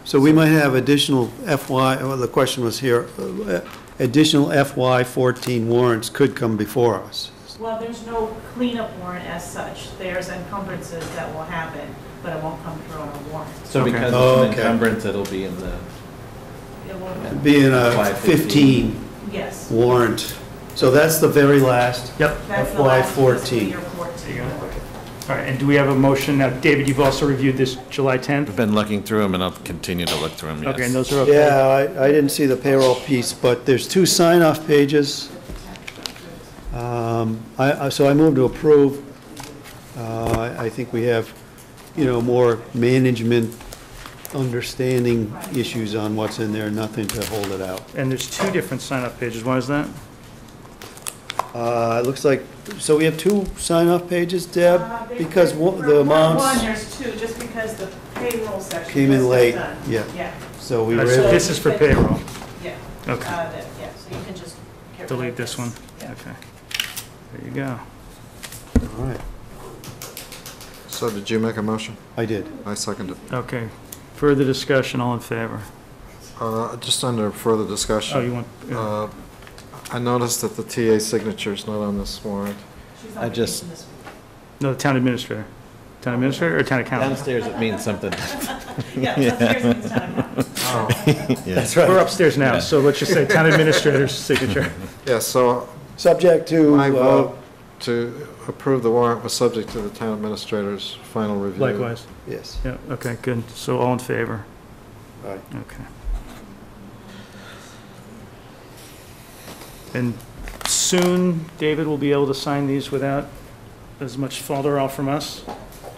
So we might have additional FY, well, the question was here, uh, additional FY fourteen warrants could come before us. Well, there's no cleanup warrant as such. There's encumbrances that will happen, but it won't come through on a warrant. So Okay. because Oh, it's an okay. encumbrance, it'll be in the, It will, Being a fifteen yes. warrant. So that's the very last. Yep. That's the FY last fiscal 14. year 14. All right, and do we have a motion? Now, David, you've also reviewed this July 10th? I've been looking through them and I'll continue to look through them, yes. Okay, and those are okay? Yeah, I, I didn't see the payroll piece, but there's two sign-off pages. Um, I, I- so I move to approve. Uh, I I think we have, you know, more management understanding issues on what's in there, nothing to hold it out. And there's two different sign-up pages. Why is that? Uh, it looks like, so we have two sign-off pages, Uh, Deb? they- Because one- for the part amounts One, there's two, just because the payroll section. came in just got late, done. yeah. Yeah, So we Uh, were so able, This is for payroll. yeah. Okay. Uh, that- Yeah, so you can just get rid of Delete this one? Yeah. Okay. There you go. all right, So did you make a motion? I did. I seconded. Okay. Further discussion, all in favor? Uh, Just under further discussion. Oh, you want, yeah. Uh, I noticed that the TA signature is not on this warrant. She's I just- vacation this week. no, the town administrator. Town administrator or town accountant? Downstairs, it means something. Yeah, upstairs means time. Yes. We're upstairs now, Yeah. so let's just say town administrator's signature. Yeah, so Subject to, my uh, vote to approve the warrant was subject to the town administrator's final review. Likewise. yes. Yeah, okay, good. So all in favor? Aye. Okay. And soon, David will be able to sign these without as much falderall from us?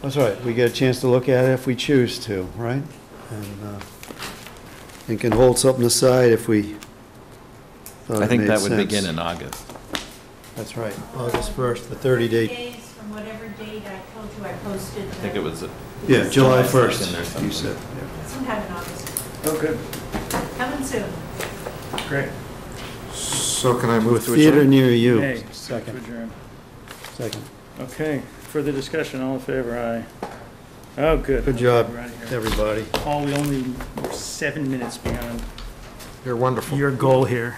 That's right, we get a chance to look at it if we choose to, right? And, uh, and can hold something aside if we thought I it think made that would sense. begin in August. That's right, August 1st, the 30-day, Days from whatever date I told you I posted. I think it was, yeah, July July 2nd or 1st, something. you said. Sometime in August. Oh, good. Coming soon. Great. So can I move to Theater adjourn? near you. Hey, Second. to adjourn. Second. Okay, further discussion, all in favor, aye. Oh, good. Good job, We're outta here. everybody. Paul, we only, we're seven minutes beyond You're wonderful. your goal here.